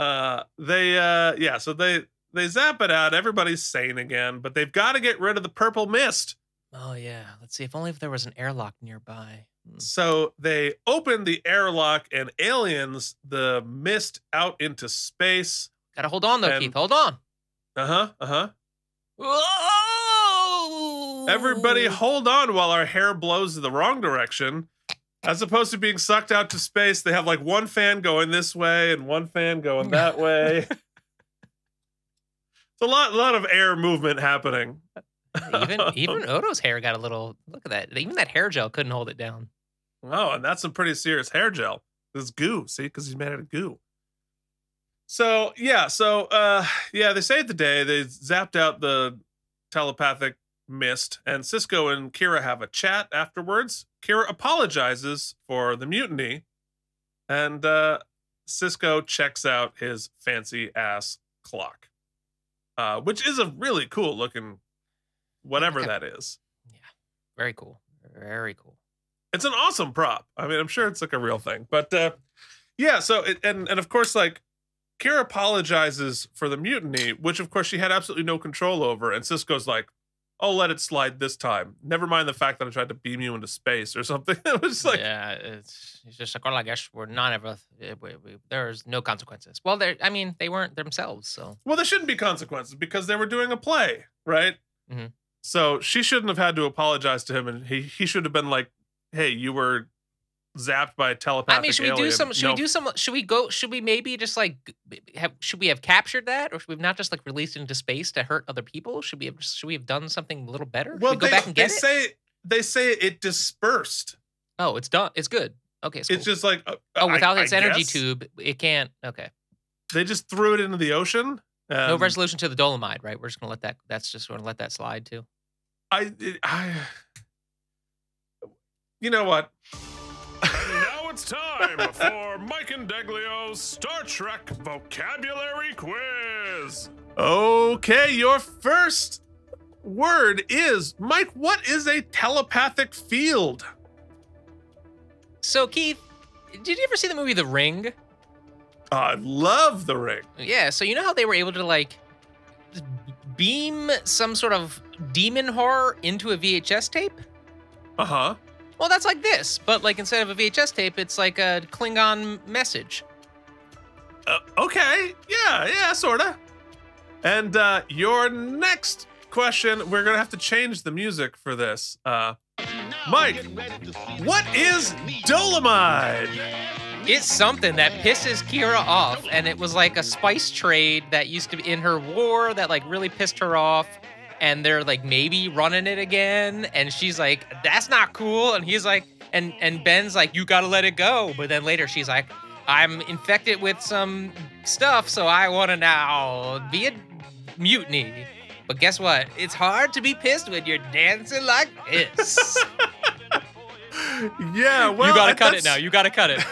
S1: Uh, they uh, yeah. So they they zap it out. Everybody's sane again, but they've got to get rid of the purple mist.
S2: Oh yeah. Let's see. If only if there was an airlock nearby. Hmm.
S1: So they open the airlock and aliens the mist out into space.
S2: Gotta hold on though,
S1: And-
S2: Keith. Hold on.
S1: Uh huh. Uh huh.
S2: Whoa!
S1: Everybody hold on while our hair blows the wrong direction. As opposed to being sucked out to space, they have like one fan going this way and one fan going that way. it's a lot, lot of air movement happening.
S2: even even Odo's hair got a little. Look at that. Even that hair gel couldn't hold it down.
S1: Oh, and that's some pretty serious hair gel. This goo, see, because he's made out of goo. So yeah, so uh yeah, they saved the day. They zapped out the telepathic mist, and Sisko and Kira have a chat afterwards. Kira apologizes for the mutiny, and uh Sisko checks out his fancy ass clock. Uh, which is a really cool looking whatever that is.
S2: Yeah, Very cool. Very cool.
S1: it's an awesome prop. I mean, I'm sure it's like a real thing, but uh, yeah. So it, and and of course, like Kira apologizes for the mutiny, which of course she had absolutely no control over, and Sisko's like, "I'll let it slide this time. Never mind the fact that I tried to beam you into space or something." it was like,
S2: yeah, it's, it's just like, well, I guess we're not ever. eh, We, we, there's no consequences. Well, they I mean, they weren't themselves, so
S1: well, there shouldn't be consequences because they were doing a play, right?
S2: Mhm.
S1: So she shouldn't have had to apologize to him, and he he should have been like, "Hey, you were." Zapped by a telepathic
S2: I mean, should we do some? Should
S1: No
S2: we do some? Should we go? Should we maybe just like have? Should we have captured that, or should we not just like released it into space to hurt other people? Should we have? Should we have done something a little better? Should
S1: Well,
S2: we go
S1: they,
S2: back and
S1: they
S2: get it?
S1: say they say it dispersed.
S2: oh, it's done. It's good. Okay, it's,
S1: It's just like uh,
S2: oh, without
S1: I
S2: its energy
S1: guess
S2: tube, it can't. Okay,
S1: they just threw it into the ocean.
S2: no
S1: Um,
S2: resolution to the Dolamide, right? We're just gonna let that. That's just gonna let that slide too.
S1: I, it- I, you know what?
S4: Now it's time for Mike and Deglio's Star Trek vocabulary quiz.
S1: Okay, your first word is Mike. What is a telepathic field?
S2: So Keith, did you ever see the movie The Ring?
S1: I love the ring.
S2: Yeah, so you know how they were able to like beam some sort of demon horror into a VHS tape?
S1: Uh huh.
S2: Well, that's like this, but like instead of a VHS tape, it's like a Klingon message.
S1: Uh, okay. Yeah. Yeah. Sorta. And uh, your next question, we're gonna have to change the music for this. Uh, Mike,
S3: what is ready to feel
S1: what
S3: the
S1: is
S3: meat.
S1: dolamide?
S2: It's something that pisses Kira off, and it was like a spice trade that used to be in her war that like really pissed her off. And they're like maybe running it again, and she's like, "That's not cool." And he's like, and and Ben's like, "You gotta let it go." But then later she's like, "I'm infected with some stuff, so I want to now be a mutiny." But guess what? It's hard to be pissed when you're dancing like this.
S1: Yeah. Well,
S2: you gotta cut it now. You gotta cut it.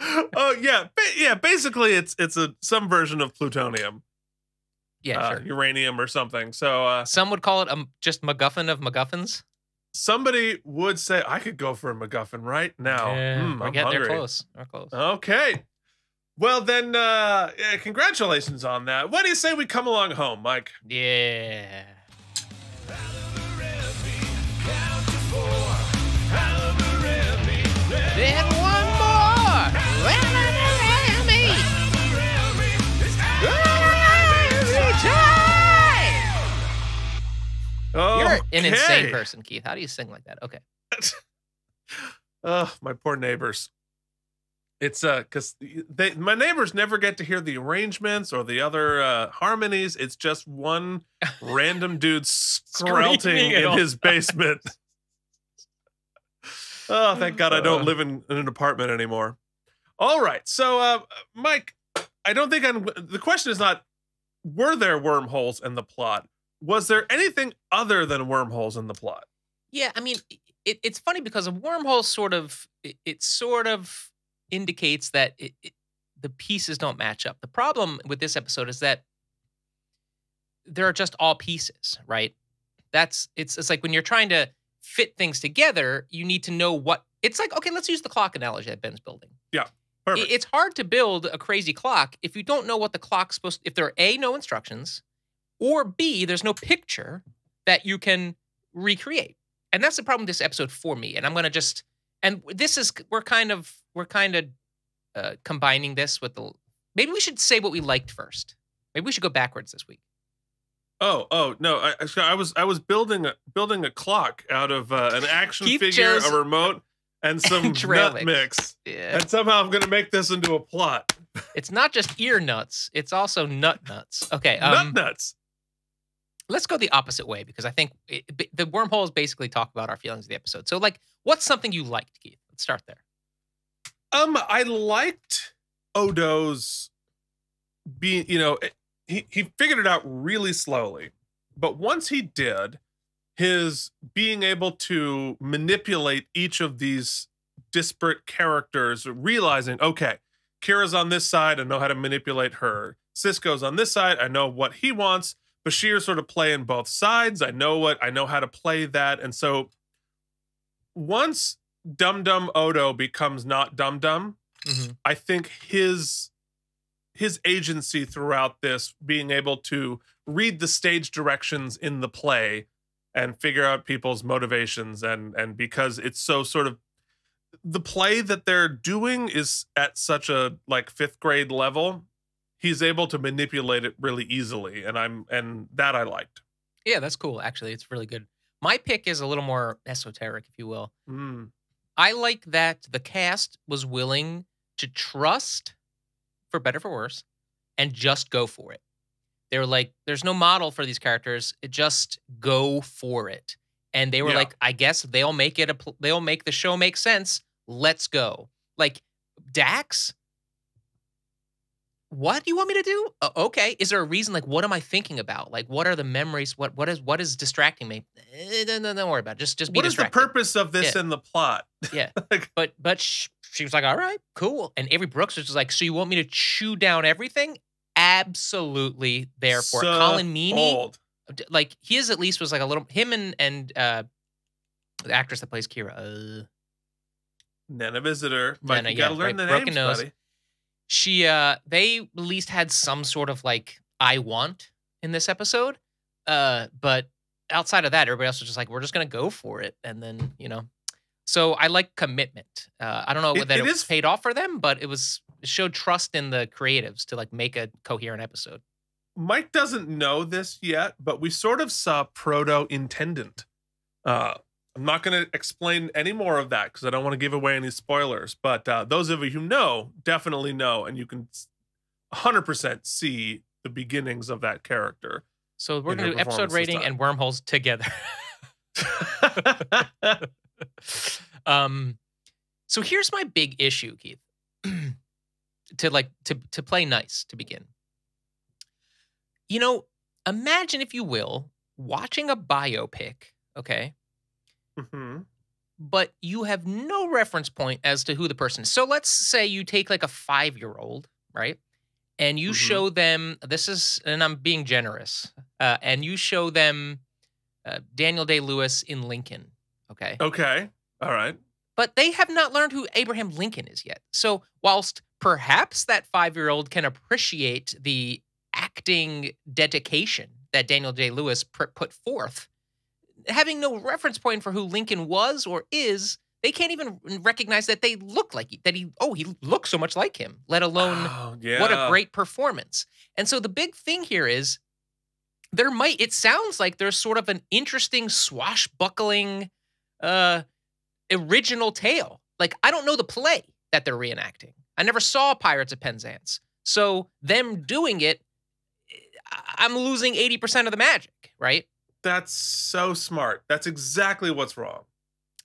S1: oh yeah, ba- yeah. Basically, it's it's a some version of plutonium,
S2: Yeah,
S1: uh,
S2: sure.
S1: uranium or something. So uh,
S2: Some would call it a, just MacGuffin of MacGuffins.
S1: somebody would say I could go for a MacGuffin right now.
S2: Yeah, we're
S1: I'm
S2: getting there
S1: hungry.
S2: close. We're close.
S1: Okay. Well then, uh, yeah, congratulations on that. What do you say we come along home, Mike?
S2: Yeah. Then
S1: Oh,
S2: You're an insane person, Keith. How do you sing like that? Okay.
S1: Oh, my poor neighbors. It's uh, cause they my neighbors never get to hear the arrangements or the other uh harmonies. It's just one random dude scrouting in his basement. oh, thank God I don't
S2: Uh.
S1: live in, in an apartment anymore. All right, so uh, Mike, I don't think I'm. The question is not were there wormholes in the plot. Was there anything other than wormholes in the plot?
S2: Yeah, I mean, it, it's funny because a wormhole sort of it, it sort of indicates that it, the pieces don't match up. The problem with this episode is that there are just all pieces, right? That's it's it's like when you're trying to fit things together, you need to know what it's like. Okay, let's use the clock analogy that Ben's building. Yeah.
S1: Perfect.
S2: It's hard to build a crazy clock if you don't know what the clock's supposed. If there are a no instructions, or b there's no picture that you can recreate, and that's the problem with this episode for me. And I'm gonna just and this is we're kind of we're kind of uh, combining this with the maybe we should say what we liked first. Maybe we should go backwards this week.
S1: Oh, oh no! I, I- was I was building a building a clock out of uh, an action
S2: Keith
S1: figure, a remote, and some nut
S2: mix. Yeah.
S1: And somehow I'm going to make this into a plot.
S2: It's not just ear nuts; it's also nut nuts. Okay.
S1: nut
S2: Um,
S1: nuts.
S2: Let's go the opposite way because I think it, the wormholes basically talk about our feelings of the episode. So, like, what's something you liked, Keith? Let's start there.
S1: Um, I liked Odo's being, you know, it- he he figured it out really slowly, but once he did, his being able to manipulate each of these disparate characters, realizing, okay, Kira's on this side, I know how to manipulate her. Sisko's on this side, I know what he wants. Bashir's sort of playing both sides. I know what I know how to play that, and so once Dum Dum Odo becomes not Dum Dum,
S2: Mhm.
S1: I think his his agency throughout this, being able to read the stage directions in the play and figure out people's motivations, and and because it's so sort of the play that they're doing is at such a like fifth grade level, he's able to manipulate it really easily, and I'm and that I liked.
S2: Yeah, that's cool. Actually, it's really good. My pick is a little more esoteric, if you will.
S1: Mm.
S2: I like that the cast was willing to trust, for better for worse, and just go for it. They were like, "There's no model for these characters. It just go for it." And they were
S1: Yeah.
S2: like, "I guess they'll make it a. pl- They'll make the show make sense. Let's go." Like Dax. What do you want me to do? Uh, okay. Is there a reason? Like, what am I thinking about? Like, what are the memories? What what is what is distracting me? Eh, don't, don't worry about it. Just just be
S1: What is the purpose of this
S2: Yeah.
S1: in the plot?
S2: Yeah.
S1: Like-
S2: but but sh- she was like, all right, cool. And Avery Brooks was just like, so you want me to chew down everything? Absolutely there for it. Colm Meaney,
S1: Sold.
S2: d- like his at least was like a little him and and uh the actress that plays Kira. Uh,
S1: Nana Visitor. Mike,
S2: Nana,
S1: you gotta
S2: yeah,
S1: learn
S2: right,
S1: the
S2: broken
S1: names,
S2: nose.
S1: buddy.
S2: She uh they at least had some sort of like I want in this episode. Uh but outside of that, everybody else was just like, we're just gonna go for it. And then, you know. So I like commitment. Uh I don't know
S1: It-
S2: whether
S1: it
S2: it,
S1: is-
S2: paid off for them, but it was it showed trust in the creatives to like make a coherent episode.
S1: Mike doesn't know this yet, but we sort of saw proto intendant. Uh, I'm not going to explain any more of that because I don't want to give away any spoilers. But uh, those of you who know definitely know, and you can 100% see the beginnings of that character.
S2: So we're gonna do episode rating and wormholes together. um so here's my big issue keith to like to to play nice to begin you know imagine if you will watching a biopic okay
S1: Mhm.
S2: but you have no reference point as to who the person is so let's say you take like a five year old right and you
S1: Mhm.
S2: show them this is and i'm being generous uh, and you show them uh, daniel day lewis in lincoln okay
S1: Okay. All right.
S2: but they have not learned who Abraham Lincoln is yet. So, whilst perhaps that five year old can appreciate the acting dedication that Daniel Day Lewis pr- put forth, having no reference point for who Lincoln was or is, they can't even recognize that they look like that he, oh, he looks so much like him, let alone
S1: Oh, yeah.
S2: what a great performance. And so the big thing here is there might it sounds like there's sort of an interesting swashbuckling uh original tale. Like I don't know the play that they're reenacting. I never saw Pirates of Penzance. So them doing it I'm losing 80% of the magic, right?
S1: That's so smart. That's exactly what's wrong.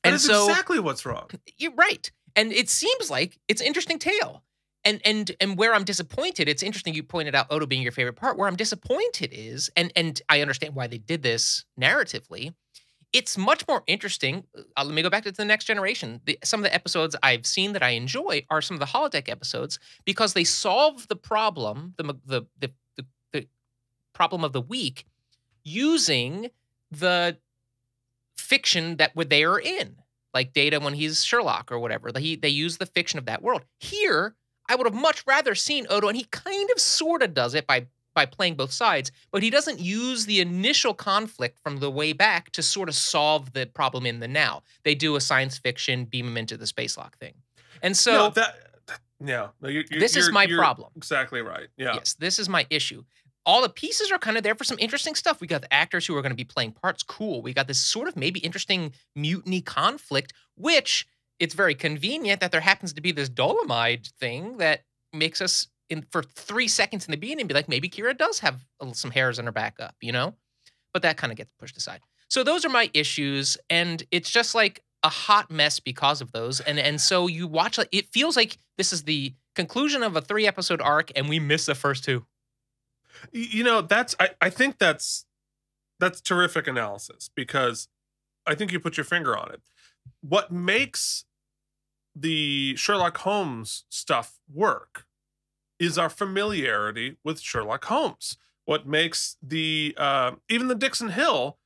S1: That
S2: And so-
S1: exactly what's wrong.
S2: You're right. And it seems like it's an interesting tale. And and and where I'm disappointed, it's interesting you pointed out Odo being your favorite part. Where I'm disappointed is, and and I understand why they did this narratively. It's much more interesting. Uh, let me go back to the next generation. The, some of the episodes I've seen that I enjoy are some of the holodeck episodes because they solve the problem, the the the the, the problem of the week, using the fiction that they are in like Data when he's Sherlock or whatever. He they use the fiction of that world. Here, I would have much rather seen Odo, and he kind of sort of does it by by playing both sides, but he doesn't use the initial conflict from the way back to sort of solve the problem in the now. They do a science fiction beam him into the space lock thing, and so
S1: no, that. No, you're, you're-
S2: this is my problem.
S1: Exactly right. Yeah.
S2: Yes, this is my issue. All the pieces are kind of there for some interesting stuff. We got the actors who are going to be playing parts. Cool. We got this sort of maybe interesting mutiny conflict, which it's very convenient that there happens to be this Dolamide thing that makes us in for three seconds in the beginning be like maybe Kira does have some hairs on her back up, you know. But that kind of gets pushed aside. So those are my issues, and it's just like a hot mess because of those. And and so you watch it feels like this is the conclusion of a three episode arc, and we miss the first two.
S1: You know that's I, I think that's that's terrific analysis because i think you put your finger on it. What makes the sherlock holmes stuff work is our familiarity with sherlock holmes. What makes the uh, even the dixon hill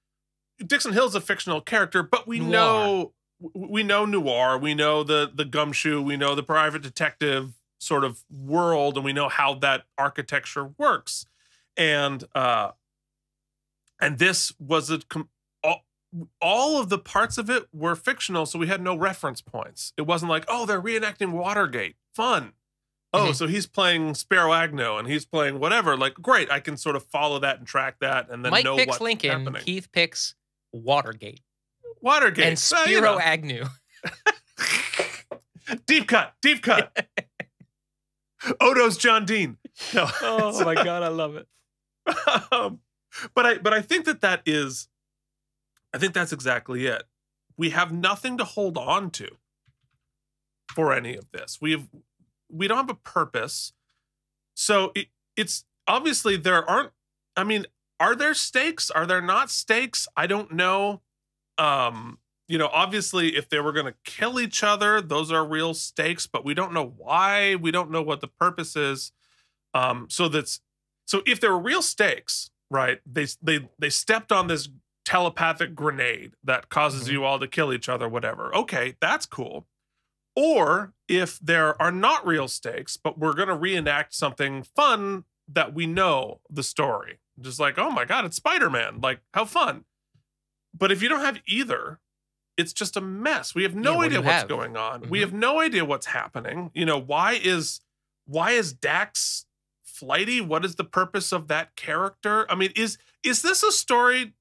S1: dixon hill's a fictional character but we
S2: Noir.
S1: know we know noir. We know the the gumshoe. We know the private detective sort of world and we know how that architecture works and uh and this was a com- all, all of the parts of it were fictional so we had no reference points. It wasn't like oh they're reenacting watergate. Fun. Oh
S2: Mhm.
S1: so he's playing Spiro agnew and he's playing whatever. Like great i can sort of follow that and track that and then
S2: Mike
S1: know
S2: picks
S1: what's
S2: Lincoln,
S1: happening.
S2: Keith picks Watergate,
S1: watergate.
S2: And
S1: well, you know.
S2: Agnew.
S1: deep cut deep cut. Odo's john dean. No
S2: Oh my god, I love it.
S1: um, but I but I think that that is, I think that's exactly it. We have nothing to hold on to for any of this. We have we don't have a purpose, so it, it's obviously there aren't. I mean, are there stakes? Are there not stakes? I don't know. Um, you know, obviously, if they were going to kill each other, those are real stakes, but we don't know why. We don't know what the purpose is. Um, so that's so if there were real stakes, right? They they they stepped on this telepathic grenade that causes
S2: Mhm.
S1: you all to kill each other, whatever. Okay, that's cool. Or if there are not real stakes, but we're gonna reenact something fun that we know the story. Just like, oh my god, it's Spider-Man. Like, how fun. But if you don't have either, it's just a mess. We have
S2: Yeah,
S1: no
S2: what
S1: idea what's
S2: have?
S1: going on. We
S2: Mhm.
S1: have no idea what's happening. You know, why is why is Dax flighty? What is the purpose of that character? I mean, is is this a story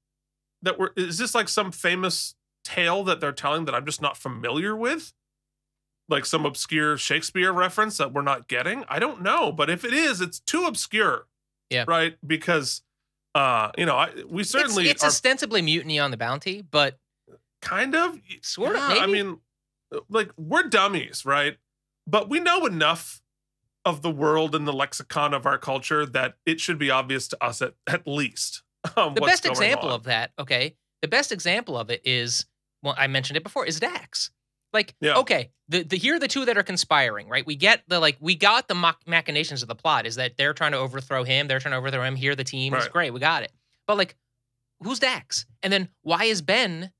S1: that we're is this like some famous tale that they're telling that I'm just not familiar with? Like some obscure Shakespeare reference that we're not getting? I don't know, but if it is, it's too obscure.
S2: Yeah.
S1: Right? Because uh, you know, I, we certainly
S2: it's, it's
S1: are
S2: ostensibly mutiny on the bounty, but
S1: kind of
S2: Sort of,
S1: Yeah, I mean, like we're dummies, right? But we know enough of the world and the lexicon of our culture that it should be obvious to us at, at least. Um,
S2: the best example
S1: on.
S2: of that, okay, the best example of it is well, I mentioned it before, is Dax. Like,
S1: Yeah.
S2: okay, the, the here are the two that are conspiring, right? We get the like we got the mach- machinations of the plot is that they're trying to overthrow him, they're trying to overthrow him. Here, the team is
S1: Right.
S2: great, we got it. But like, who's Dax? And then why is Ben?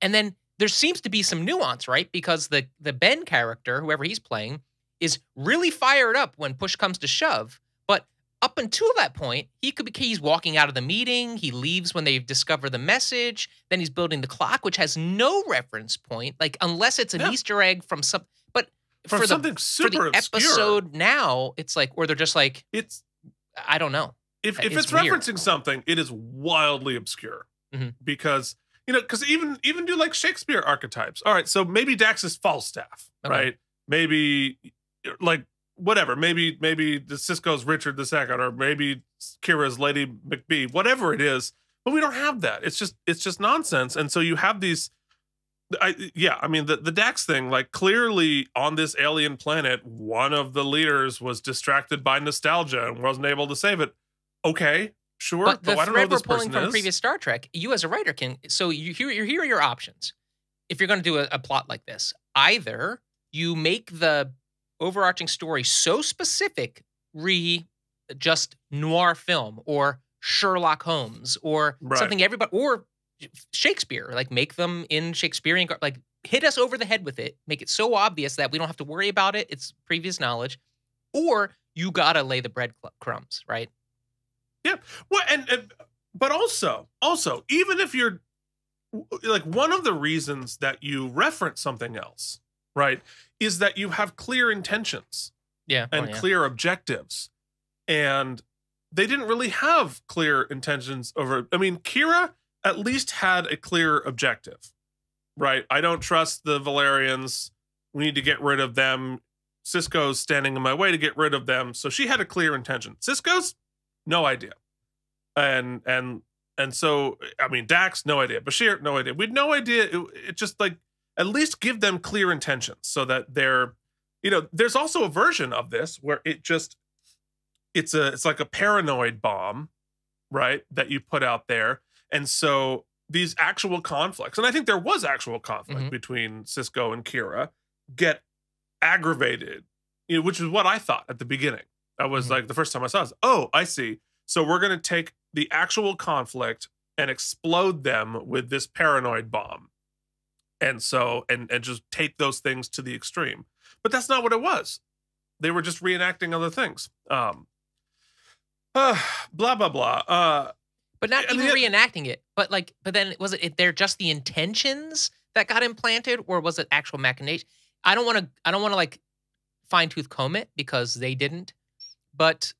S2: And then there seems to be some nuance, right? Because the the Ben character, whoever he's playing, is really fired up when push comes to shove. But up until that point, he could be he's walking out of the meeting. He leaves when they discover the message. Then he's building the clock, which has no reference point, like unless it's an
S1: Yeah.
S2: Easter egg from some. But
S1: From
S2: for the
S1: something
S2: for the
S1: obscure.
S2: episode now, it's like, or they're just like,
S1: It's
S2: I don't know.
S1: if if
S2: It's
S1: referencing something, it is wildly obscure
S2: Mhm.
S1: because you know because even even do like Shakespeare archetypes. All right, so maybe Dax is Falstaff,
S2: Okay.
S1: right? Maybe like whatever. Maybe maybe the Sisko's Richard the second, or maybe Kira's Lady Macbeth. Whatever it is, but we don't have that. It's just it's just nonsense. And so you have these. I yeah, I mean the the Dax thing, like clearly on this alien planet, one of the leaders was distracted by nostalgia and wasn't able to save it. Okay, sure,
S2: But
S1: but,
S2: the
S1: I don't know
S2: we're pulling from
S1: is.
S2: previous Star Trek, you as a writer can. So you here, here are your options. If you're going to do a, a plot like this, either you make the overarching story so specific, re just noir film or Sherlock Holmes or
S1: Right.
S2: something everybody or Shakespeare, like make them in Shakespearean, like hit us over the head with it, make it so obvious that we don't have to worry about it. It's previous knowledge, or you gotta lay the breadcrumbs, right? Yeah.
S1: Well, and, and but also, also, even if you're like one of the reasons that you reference something else, right, is that you have clear intentions
S2: Yeah, oh,
S1: and
S2: oh, yeah.
S1: clear objectives, and they didn't really have clear intentions over. I mean, Kira at least had a clear objective, right? I don't trust the Valerians. We need to get rid of them. Sisko's standing in my way to get rid of them. So she had a clear intention. Sisko's no idea. And and and so I mean Dax, no idea. Bashir, no idea. We had no idea. It, it just like at least give them clear intentions so that they're you know there's also a version of this where it just it's a it's like a paranoid bomb right that you put out there and so these actual conflicts and i think there was actual conflict
S2: Mhm.
S1: between sisko and kira get aggravated you know, which is what i thought at the beginning i was
S2: Mhm.
S1: like the first time i saw this oh i see so we're going to take the actual conflict and explode them with this paranoid bomb and so and and just take those things to the extreme but that's not what it was they were just reenacting other things um uh, blah blah blah uh
S2: but not even
S1: the-
S2: reenacting it. But like, but then was it? They're just the intentions that got implanted, or was it actual machination? I don't want to. I don't want to like fine tooth comb it because they didn't. But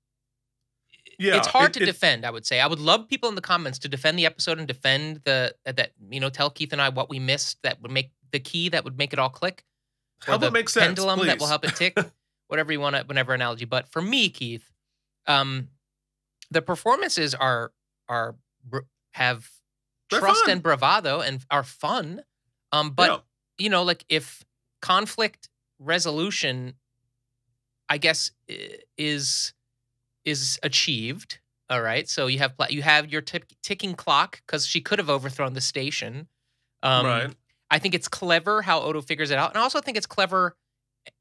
S1: yeah
S2: it's hard
S1: it-
S2: to
S1: it-
S2: defend. I would say I would love people in the comments to defend the episode and defend the that you know tell Keith and I what we missed that would make the key that would make it all click.
S1: help
S2: the
S1: it make sense
S2: pendulum that will help it tick. whatever you want to, whatever analogy. But for me, Keith, um, the performances are are have
S1: They're
S2: trust
S1: fun.
S2: and bravado and are fun. Um, but
S1: Yeah.
S2: you know, like if conflict resolution, I guess is is achieved. All right, so you have pla- you have your tick ticking clock because she could have overthrown the station. Um,
S1: right
S2: I think it's clever how Odo figures it out, and I also think it's clever.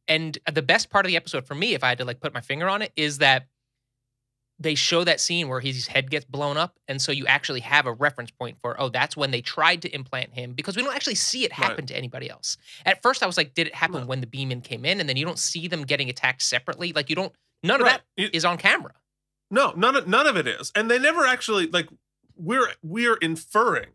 S2: And the best part of the episode for me, if I had to like put my finger on it, is that they show that scene where his head gets blown up, and so you actually have a reference point for oh, that's when they tried to implant him because we don't actually see it
S1: Right.
S2: happen to anybody else. At first, I was like, did it happen
S1: No.
S2: when the beam in came in, and then you don't see them getting attacked separately? Like you don't. None of
S1: Right.
S2: that
S1: You-
S2: is on camera.
S1: no none of none of it is and they never actually like we're we're inferring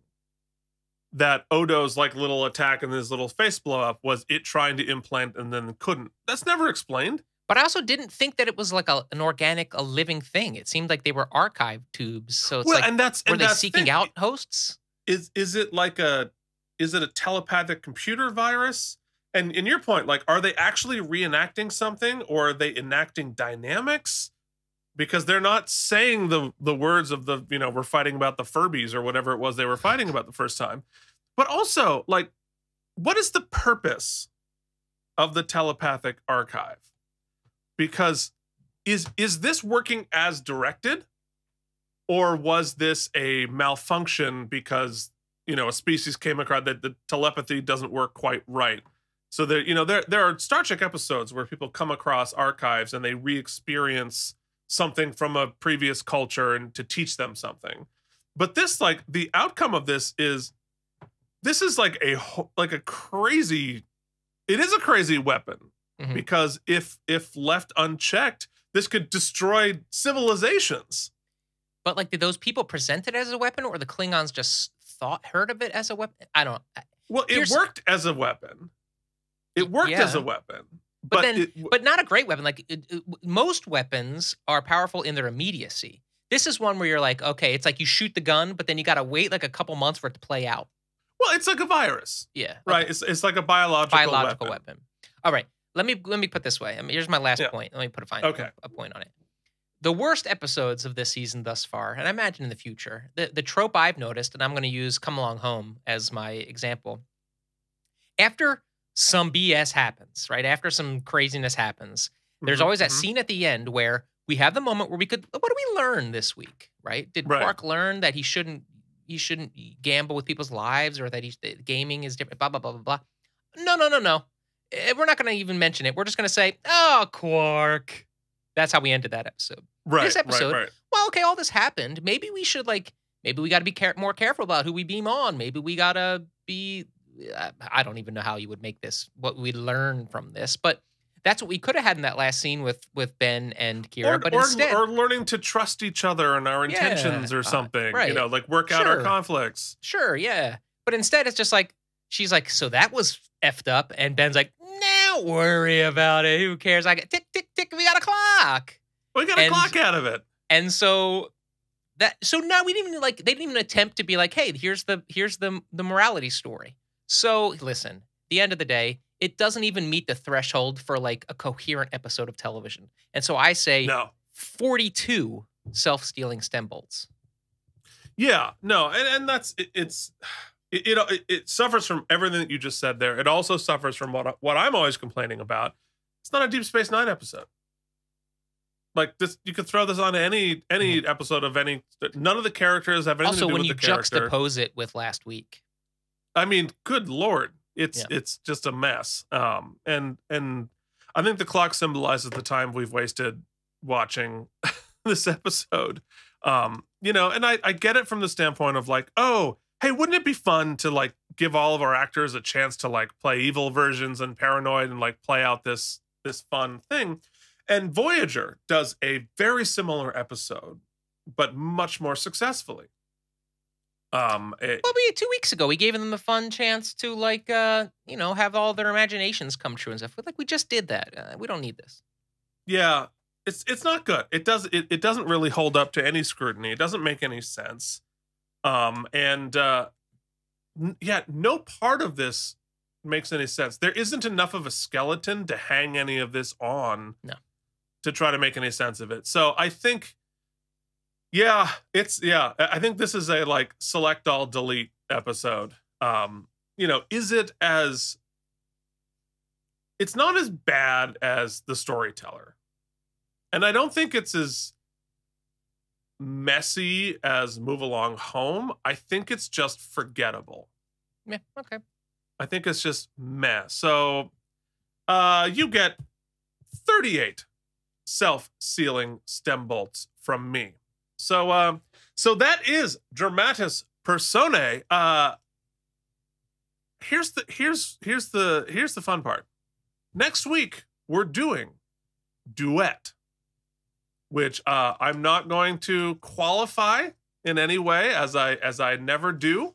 S1: that odo's like little attack and his little face blow up was it trying to implant and then couldn't that's never explained
S2: But I also didn't think that it was like a, an organic, a living thing. It seemed like they were archive tubes. So it's
S1: well
S2: like,
S1: and that's
S2: were
S1: and
S2: they
S1: that's
S2: seeking
S1: thing.
S2: out hosts?
S1: is is it like a is it a telepathic computer virus and in your point like are they actually reenacting something or are they enacting dynamics? Because they're not saying the the words of the you know we're fighting about the furbies or whatever it was they were fighting about the first time. But also like what is the purpose of the telepathic archive? Because is is this working as directed? Or was this a malfunction because you know a species came across that the telepathy doesn't work quite right so there you know there there are star trek episodes where people come across archives and they re-experience something from a previous culture and to teach them something but this like the outcome of this is this is like a like a crazy it is a crazy weapon
S2: Mhm.
S1: because if if left unchecked this could destroy civilizations
S2: But like, did those people present it as a weapon, or the Klingons just thought heard of it as a weapon? I don't.
S1: Well, it
S2: Here's-
S1: worked as a weapon. It worked as a weapon.
S2: But,
S1: But,
S2: then,
S1: it,
S2: but not a great weapon. Like it, it- most weapons are powerful in their immediacy. This is one where you're like, okay, it's like you shoot the gun, but then you got to wait like a couple months for it to play out.
S1: well, it's like a virus,
S2: Yeah,
S1: right?
S2: okay.
S1: It's, it's like a biological,
S2: biological
S1: weapon.
S2: weapon. All right, let me let me put this way. I mean, here's my last
S1: Yeah.
S2: point. Let me put a fine
S1: Okay.
S2: a point on it. The worst episodes of this season thus far, and I imagine in the future, the the trope I've noticed, and I'm going to use "Come Along Home" as my example. After some BS happens, right? After some craziness happens, there's
S1: Mhm,
S2: always that
S1: mhm.
S2: scene at the end where we have the moment where we could what do we learn this week? Right? Did
S1: Right.
S2: quark learn that he shouldn't he shouldn't gamble with people's lives or that he's that gaming is different blah blah blah blah blah? No no no no. Eh, we're not going to even mention it. We're just going to say oh quark. That's how we ended that episode.
S1: Right,
S2: this episode-
S1: right, right.
S2: well okay all this happened. Maybe we should like maybe we got to be care- more careful about who we beam on. Maybe we got to be i don't even know how you would make this what we learn from this but that's what we could have had in that last scene with with ben and kira
S1: Or,
S2: but
S1: or,
S2: instead
S1: or learning to trust each other and our
S2: Yeah,
S1: intentions or
S2: uh,
S1: something.
S2: right.
S1: You know, like work out our conflicts.
S2: sure yeah but instead it's just like she's like so that was effed up and ben's like don't worry about it who cares i got tick tick tick we got a clock
S1: We got a
S2: And-
S1: clock out of it.
S2: And so that so now we didn't even like they didn't even attempt to be like, hey, here's the here's the the morality story. So listen, the end of the day, it doesn't even meet the threshold for like a coherent episode of television. And so I say
S1: No.
S2: 42 self-sealing stem bolts.
S1: Yeah, no, and, and that's it, it's it, you know, it, it suffers from everything that you just said there. It also suffers from what what I'm always complaining about. It's not a Deep Space Nine episode. Like this, you could throw this on any any mm-hmm. episode of any. None of the characters have anything
S2: Also,
S1: to do with the character.
S2: Also, when you juxtapose it with last week,
S1: I mean, good lord, it's
S2: Yeah.
S1: it's just a mess. Um, and and I think the clock symbolizes the time we've wasted watching this episode. Um, you know, and I I get it from the standpoint of like, oh, hey, wouldn't it be fun to like give all of our actors a chance to like play evil versions and paranoid and like play out this this fun thing? And Voyager does a very similar episode, but much more successfully. Um, it-
S2: well, we two weeks ago we gave them a fun chance to like, uh, you know, have all their imaginations come true and stuff. Like we just did that. Uh, we don't need this.
S1: Yeah, it's it's not good. It does it, it doesn't really hold up to any scrutiny. It doesn't make any sense. Um and uh n- yeah, no part of this makes any sense. There isn't enough of a skeleton to hang any of this on.
S2: No.
S1: To try to make any sense of it. So I think yeah, it's yeah, I think this is a like select all delete episode. Um, you know, is it as it's not as bad as the storyteller. And I don't think it's as messy as Move Along Home. I think it's just forgettable.
S2: Yeah. Okay.
S1: I think it's just meh. So uh you get 38 self-sealing stem bolts from me. So um so that is Dramatis Personae. Uh here's the here's here's the here's the fun part. Next week we're doing duet which uh I'm not going to qualify in any way as I as I never do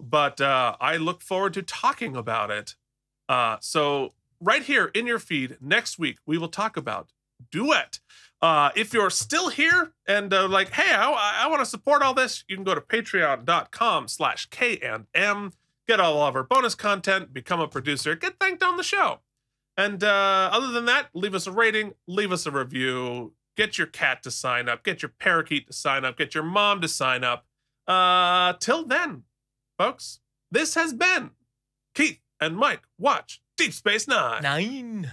S1: but uh, I look forward to talking about it. Uh, so, right here in your feed next week, we will talk about Duet. Uh, if you're still here and uh, like, hey, I, I want to support all this, you can go to patreon.com slash K and M, get all of our bonus content, become a producer, get thanked on the show. And uh, other than that, leave us a rating, leave us a review, get your cat to sign up, get your parakeet to sign up, get your mom to sign up. Uh, till then, folks, this has been Keith and Mike Watch Deep Space Nine.
S2: Nine.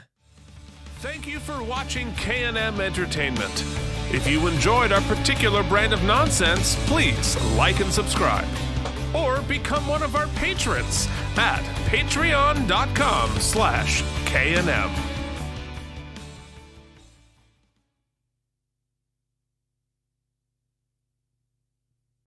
S4: Thank you for watching K&M Entertainment. If you enjoyed our particular brand of nonsense, please like and subscribe. Or become one of our patrons at patreon.com slash K&M.